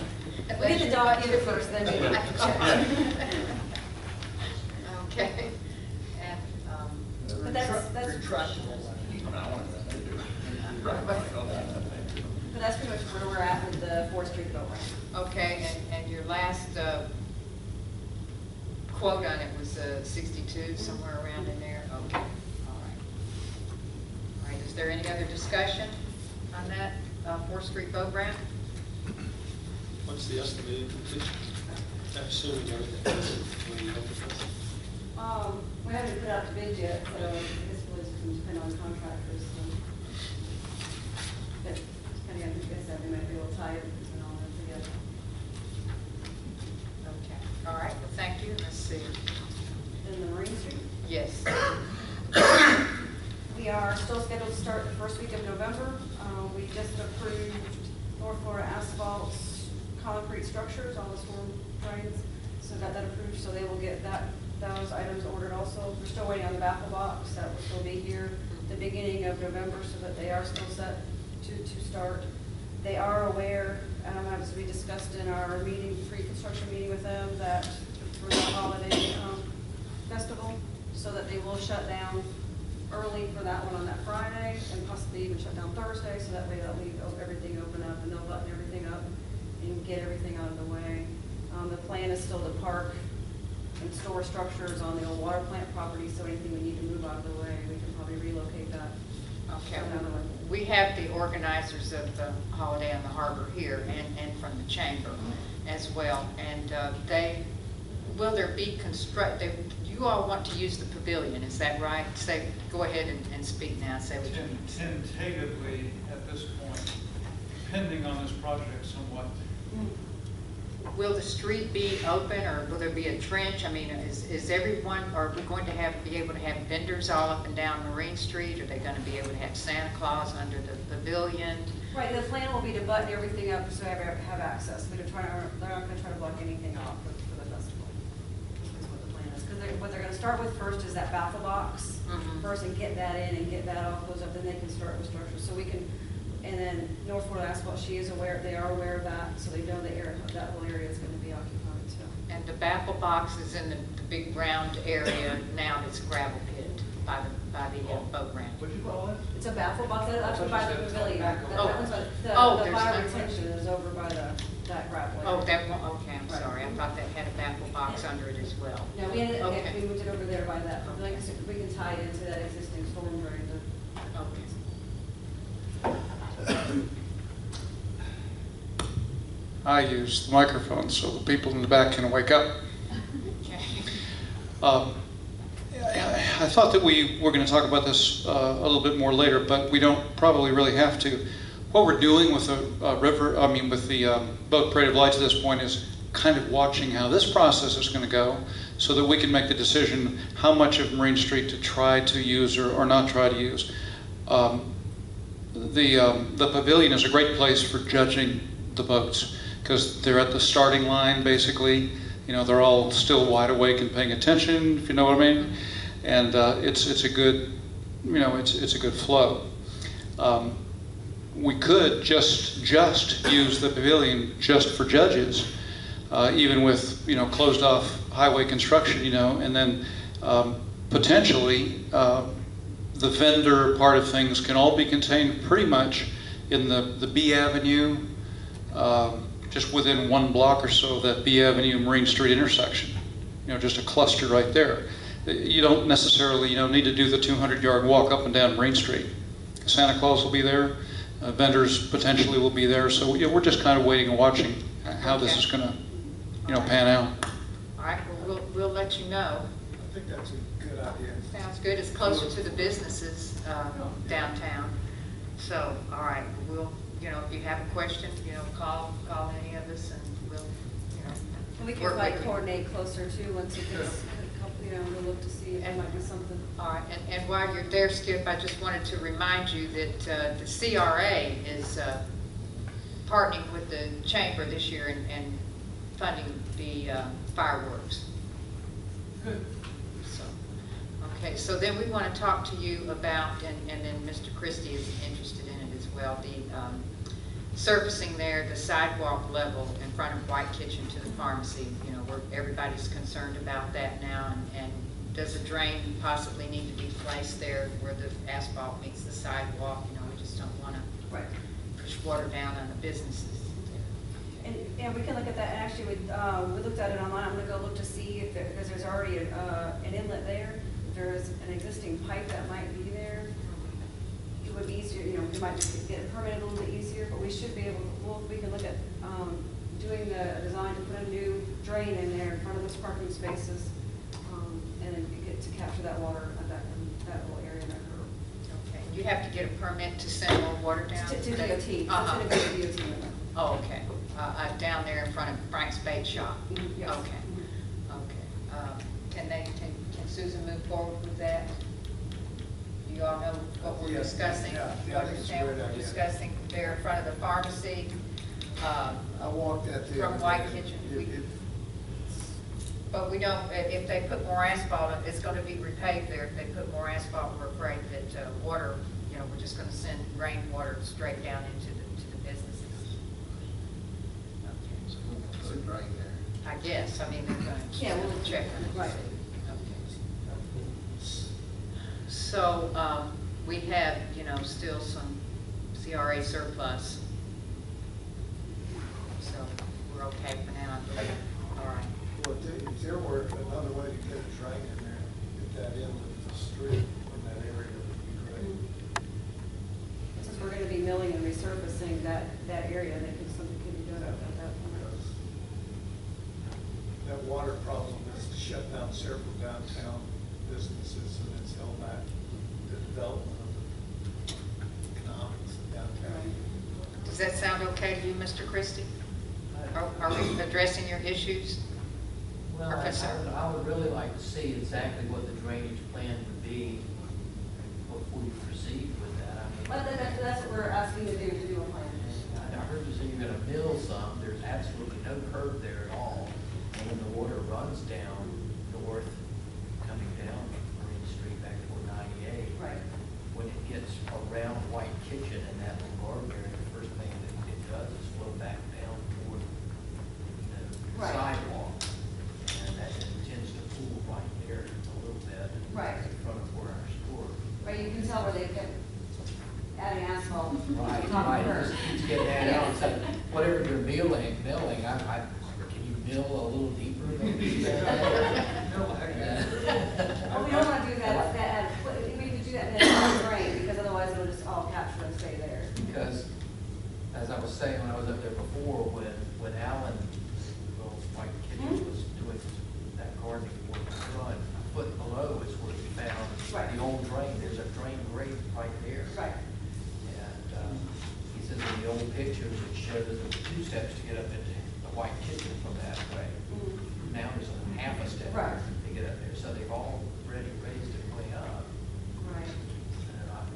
Speaker 9: We get the dog in first, then we have to check.
Speaker 1: Okay. And, um,
Speaker 9: But that's, that's,
Speaker 3: Retractable. (laughs)
Speaker 11: I mean, I want to do it.
Speaker 9: but that's pretty much where we're at with the Fourth Street boat ramp.
Speaker 1: okay, and, and your last, uh, quote on it was uh, 62, somewhere around in there? Okay, all right. All right, is there any other discussion on that uh, Fourth Street boat ramp?
Speaker 10: What's the estimated completion? Assuming everything. we have to-
Speaker 9: Um, we haven't put out the bid yet, so I guess we'll just depend on contractors, so. But depending on who gets that, we might be able to tie everything all in together.
Speaker 1: Okay, all right, well, thank you, let's see.
Speaker 9: In the Marine Street?
Speaker 1: Yes. (coughs)
Speaker 9: We are still scheduled to start the first week of November. Uh, We just approved North Florida Asphalt concrete structures, all the storm drains. So got that approved, so they will get that, those items ordered also. We're still waiting on the baffle box, that will still be here the beginning of November, so that they are still set to, to start. They are aware, um, as we discussed in our meeting, pre-construction meeting with them, that for the holiday um, festival, so that they will shut down early for that one on that Friday, and possibly even shut down Thursday, so that way they'll leave everything open up, and they'll button everything up and get everything out of the way. Um, the plan is still to park and store structures on the old water plant property, so anything we need to move out of the way, we can probably relocate.
Speaker 1: Okay, we have the organizers of the Holiday on the Harbor here and, and from the chamber as well. And uh, they, will there be construct, they- you all want to use the pavilion, is that right? Say, go ahead and, and speak now, say what you
Speaker 18: Ten- Tentatively, at this point, depending on this project somewhat,
Speaker 1: Will the street be open, or will there be a trench? I mean, is, is everyone, are we going to have, be able to have vendors all up and down Marine Street? Are they gonna be able to have Santa Claus under the pavilion?
Speaker 9: Right, the plan will be to button everything up so they have, have access. We're trying, they're not gonna try to block anything off for, for the festival. Is what the plan is, because they, what they're gonna start with first is that baffle box.
Speaker 1: Mhm.
Speaker 9: First and get that in and get that all closed up, then they can start with structure. So we can, and then North Florida Asphalt, she is aware, they are aware of that, so they know the area, that whole area is gonna be occupied, so.
Speaker 1: And the baffle box is in the, the big round area now that's gravel pit by the, by the uh, boat ramp.
Speaker 18: what'd you call it?
Speaker 9: It's a baffle box, that's by the pavilion. That
Speaker 1: Oh.
Speaker 9: that one's, a- the,
Speaker 1: Oh,
Speaker 9: the
Speaker 1: there's
Speaker 9: fire
Speaker 1: another
Speaker 9: retention is over by the, that gravel.
Speaker 1: Oh, that one, okay, I'm sorry, I thought that had a baffle box under it as well.
Speaker 9: No, we ended,
Speaker 1: Okay.
Speaker 9: we moved it over there by that, like I said, we can tie it into that existing storm drain.
Speaker 1: Okay.
Speaker 13: I use the microphone so the people in the back can wake up. (laughs) Um, I thought that we were going to talk about this uh, a little bit more later, but we don't probably really have to. What we're doing with the uh, river, I mean, with the um, boat parade of lights at this point is kind of watching how this process is going to go so that we can make the decision how much of Marine Street to try to use or, or not try to use. Um, the, um, the pavilion is a great place for judging the boats because they're at the starting line basically. You know, they're all still wide awake and paying attention, if you know what I mean. And uh, it's, it's a good, you know, it's, it's a good flow. Um, we could just, just use the pavilion just for judges, uh, even with, you know, closed off highway construction, you know, and then um, potentially uh, the vendor part of things can all be contained pretty much in the, the B Avenue, um, just within one block or so of that B Avenue Marine Street intersection. You know, just a cluster right there. You don't necessarily, you know, need to do the 200 yard walk up and down Marine Street. Santa Claus will be there, uh, vendors potentially will be there, so you know, we're just kind of waiting and watching how this is going to, you know, pan out.
Speaker 1: All right, well, we'll, we'll let you know.
Speaker 3: I think that's a good idea.
Speaker 1: Sounds good, it's closer to the businesses uh, downtown. So, all right, we'll, you know, if you have a question, you know, call, call any of us and we'll, you know.
Speaker 9: And we can
Speaker 1: work
Speaker 9: like
Speaker 1: with you.
Speaker 9: coordinate closer too, once it gets, a couple, you know, we'll look to see if there might be something.
Speaker 1: All right, and, and while you're there, Skip, I just wanted to remind you that uh, the CRA is uh, partnering with the chamber this year and, and funding the uh, fireworks.
Speaker 18: Good.
Speaker 1: Okay, so then we want to talk to you about, and, and then Mr. Christie is interested in it as well, the um, surfacing there, the sidewalk level in front of White Kitchen to the pharmacy. You know, where everybody's concerned about that now, and, and does a drain possibly need to be placed there where the asphalt meets the sidewalk? You know, we just don't want to
Speaker 9: Right.
Speaker 1: push water down on the businesses.
Speaker 9: And, and we can look at that, and actually, we, uh, we looked at it online, I'm gonna go look to see if there, because there's already, a, uh, an inlet there. If there is an existing pipe that might be there, it would be easier, you know, we might just get it permitted a little bit easier, but we should be able, well, we can look at, um, doing the design to put a new drain in there in front of those parking spaces, um, and then get to capture that water at that, that little area, that curb.
Speaker 1: Okay, you have to get a permit to send more water down?
Speaker 9: To, to DOT, it's
Speaker 1: Uh-huh.
Speaker 9: gonna a DOT limit.
Speaker 1: Oh, okay, uh, uh, down there in front of Frank's Bait Shop?
Speaker 9: Mhm, yes.
Speaker 1: Okay, okay. Um, Can they, can Susan move forward with that? Do You all know what we're
Speaker 3: Yeah,
Speaker 1: discussing?
Speaker 3: yeah,
Speaker 1: You
Speaker 3: yeah, I think it's a
Speaker 1: understand what
Speaker 3: great
Speaker 1: we're
Speaker 3: idea.
Speaker 1: discussing there in front of the pharmacy? Um,
Speaker 3: I walked that the
Speaker 1: From
Speaker 3: other
Speaker 1: White
Speaker 3: day.
Speaker 1: Kitchen,
Speaker 3: It-
Speaker 1: we-
Speaker 3: it-
Speaker 1: But we don't, i- if they put more asphalt, it's gonna be repaved there. If they put more asphalt, we're afraid that uh, water, you know, we're just gonna send rainwater straight down into the, to the businesses. Okay.
Speaker 19: It's a drain there.
Speaker 1: I guess, I mean, they're gonna
Speaker 9: Yeah, we'll-
Speaker 1: check on it.
Speaker 9: right.
Speaker 1: Okay. So, um, we have, you know, still some CRA surplus. So, we're okay for now, I believe. All right.
Speaker 3: Well, if there- were another way to get a drain in there, get that in with the street in that area would be great.
Speaker 9: Since we're gonna be milling and resurfacing that, that area, that can, something can be done at that point.
Speaker 3: Because That water problem has shut down several downtown businesses and it's held back the development of the economics of downtown.
Speaker 1: Does that sound okay to you, Mr. Christie? Are, are we addressing your issues?
Speaker 18: Well, I I would, I would really like to see exactly what the drainage plan would be before we proceed with that. I mean,
Speaker 9: Well, that, that- that's what we're asking to do, to do a plan.
Speaker 18: I I heard you say you're gonna mill some, there's absolutely no curb there at all. And when the water runs down north, coming down Marine Street back toward ninety-eight.
Speaker 9: Right.
Speaker 18: When it gets around White Kitchen and that little garden area, the first thing that it does is flow back down toward the
Speaker 9: Right.
Speaker 18: sidewalk. And that tends to pool right there a little bit.
Speaker 9: Right.
Speaker 18: In front of where our store.
Speaker 9: Right, you can tell where they kept adding asphalt.
Speaker 18: Right,
Speaker 9: top
Speaker 18: right,
Speaker 9: of
Speaker 18: it
Speaker 9: hers.
Speaker 18: just keeps getting added on, so whatever you're milling, milling, I, I, can you mill a little deeper maybe?
Speaker 9: Well, (laughs) we don't wanna do that, that, we need to do that in a drain, because otherwise it'll just all capture and stay there.
Speaker 18: Because, as I was saying when I was up there before, when, when Alan, well, White Kitchen was doing that gardening work in front, a foot below is where he found
Speaker 9: Right.
Speaker 18: the old drain, there's a drain grate right there.
Speaker 9: Right.
Speaker 18: And, um, he says in the old pictures, it shows there were two steps to get up into the White Kitchen from that way.
Speaker 9: Mhm.
Speaker 18: Now there's a half a step
Speaker 9: Right.
Speaker 18: to get up there, so they've already raised it way up.
Speaker 9: Right.
Speaker 18: And I-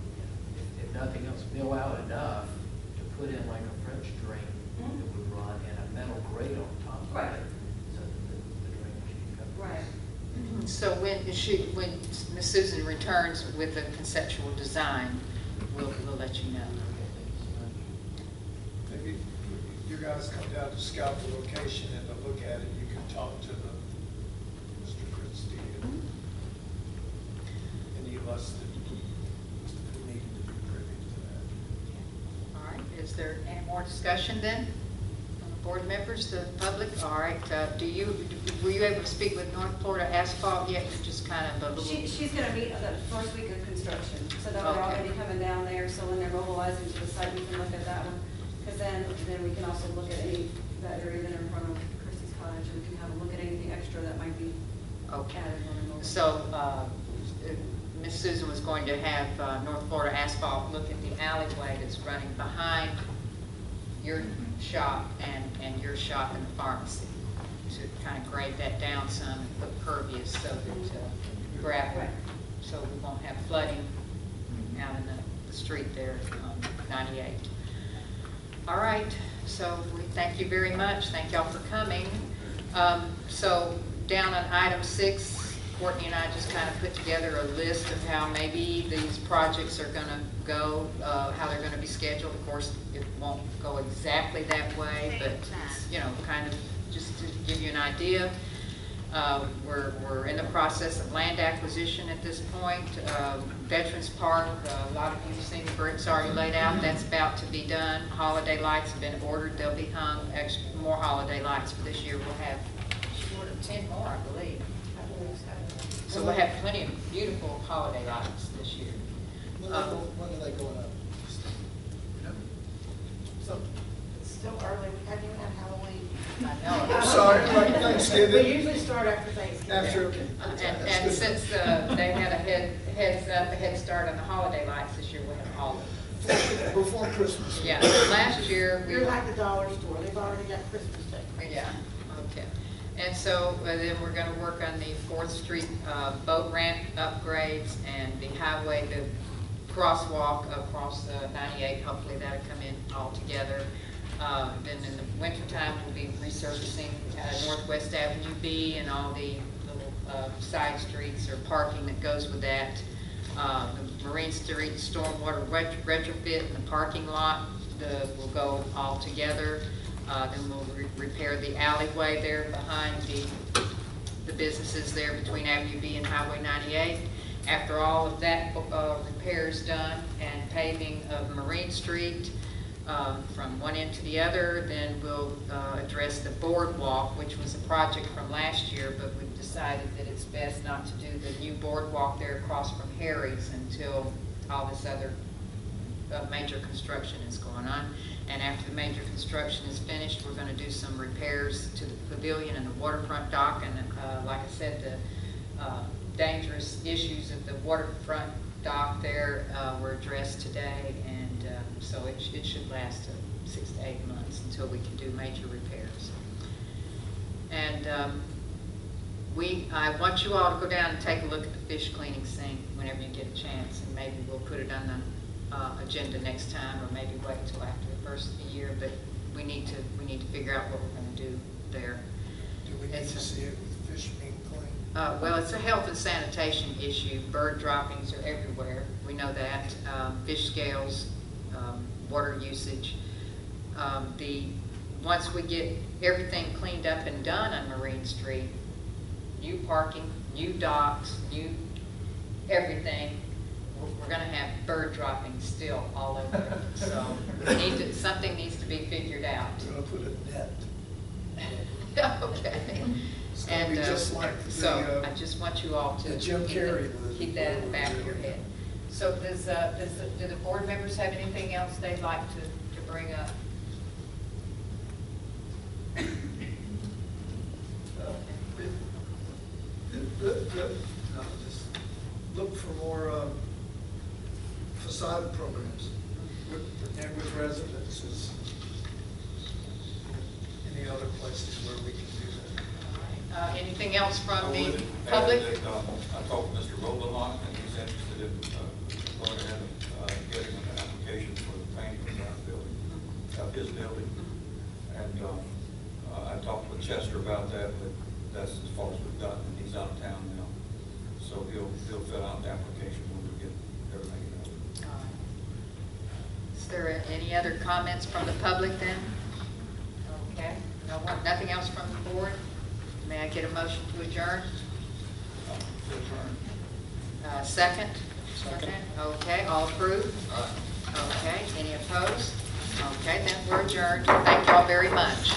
Speaker 18: If if nothing else, mill out enough to put in like a French drain
Speaker 9: Mhm.
Speaker 18: that would run and a metal grate on top of
Speaker 9: Right.
Speaker 18: it. So that the the drainage can come.
Speaker 9: Right.
Speaker 1: So when she, when Miss Susan returns with the conceptual design, we'll, we'll let you know.
Speaker 3: Maybe you guys come down to scout the location and to look at it, you can talk to the, Mr. Christie and any of us that who need to be privy to that.
Speaker 1: All right, is there any more discussion then? Board members, the public? All right, uh, do you, were you able to speak with North Florida Asphalt yet? You're just kind of a little.
Speaker 9: She, she's gonna meet the first week of construction, so that we're
Speaker 1: Okay.
Speaker 9: already coming down there, so when they're mobilizing to the site, we can look at that one. Because then, then we can also look at any, that area that are in front of Christie's Cottage, and we can have a look at anything extra that might be
Speaker 1: Okay.
Speaker 9: added when.
Speaker 1: So, uh, Ms. Susan was going to have uh, North Florida Asphalt look at the alleyway that's running behind your shop and, and your shop and the pharmacy to kind of grade that down some and put pervious so that uh, gravel, so we won't have flooding out in the, the street there on 98. All right, so we thank you very much. Thank y'all for coming. Um, So down on item six, Courtney and I just kind of put together a list of how maybe these projects are going to go, uh, how they're going to be scheduled. Of course, it won't go exactly that way, but, you know, kind of just to give you an idea. Uh, We're, we're in the process of land acquisition at this point. Uh, Veterans Park, uh, a lot of you have seen the bricks already laid out, that's about to be done. Holiday lights have been ordered, they'll be hung, extra, more holiday lights for this year. We'll have short of ten more, I believe. So we'll have plenty of beautiful holiday lights this year.
Speaker 3: When are they, when are they going up?
Speaker 4: So, it's still early, we haven't even had Halloween.
Speaker 1: I know.
Speaker 3: I'm sorry, like Thanksgiving?
Speaker 4: We usually start after Thanksgiving.
Speaker 3: After, okay.
Speaker 1: And, and since uh, they had a head, heads up, a head start on the holiday lights this year, we'll have all of them.
Speaker 3: Before Christmas.
Speaker 1: Yeah, last year, we.
Speaker 4: You're like the dollar store, they've already got Christmas decorations.
Speaker 1: Yeah, okay. And so uh, then we're gonna work on the Fourth Street uh, boat ramp upgrades and the highway, the crosswalk across the 98, hopefully that'll come in all together. Uh, Then in the wintertime, we'll be resurfacing uh, Northwest Avenue B and all the little uh, side streets or parking that goes with that. Uh, The Marine Street stormwater ret- retrofit in the parking lot, the, will go all together. Uh, Then we'll re- repair the alleyway there behind the, the businesses there between Avenue B and Highway 98. After all of that uh, repair is done and paving of Marine Street um, from one end to the other, then we'll uh, address the boardwalk, which was a project from last year, but we've decided that it's best not to do the new boardwalk there across from Harry's until all this other uh, major construction is going on. And after the major construction is finished, we're gonna do some repairs to the pavilion and the waterfront dock. And, uh, like I said, the, uh, dangerous issues at the waterfront dock there, uh, were addressed today. And, uh, so it, it should last uh, six to eight months until we can do major repairs. And, um, we, I want you all to go down and take a look at the fish cleaning sink whenever you get a chance, and maybe we'll put it on the, uh, agenda next time, or maybe wait until after first of the year, but we need to, we need to figure out what we're gonna do there.
Speaker 3: Do we need
Speaker 1: It's
Speaker 3: to see it with fish being clean?
Speaker 1: Uh, well, it's a health and sanitation issue. Bird droppings are everywhere. We know that. Um, fish scales, um, water usage. Um, the, once we get everything cleaned up and done on Marine Street, new parking, new docks, new everything, we're, we're gonna have bird droppings still all over it. So, we need to, something needs to be figured out.
Speaker 3: We're gonna put a net. (laughs)
Speaker 1: Okay.
Speaker 3: It's
Speaker 1: And, uh,
Speaker 3: just like the,
Speaker 1: so
Speaker 3: uh,
Speaker 1: I just want you all to.
Speaker 3: Jim
Speaker 1: keep
Speaker 3: Carrey
Speaker 1: Keep that in the back of your head. So does, uh, does, the- do the board members have anything else they'd like to, to bring up?
Speaker 3: The- the- no, just Look for more facade programs with, and with residences. Any other places where we can do that?
Speaker 1: Uh, anything else
Speaker 5: I
Speaker 1: from the public?
Speaker 5: that, um, I talked to Mr. Roland, and he's interested in uh, going ahead and uh, getting an application for the painting of our building, of his building. And um, uh, I talked with Chester about that, but that's as far as we've gotten, he's out of town now. So he'll, he'll fill out the application when we get everything done.
Speaker 1: All right. Is there any other comments from the public then? Okay, no one, nothing else from the board? May I get a motion to adjourn? Uh, second?
Speaker 10: Second.
Speaker 1: Okay, all approved? Okay, any opposed? Okay, then we're adjourned. Thank y'all very much.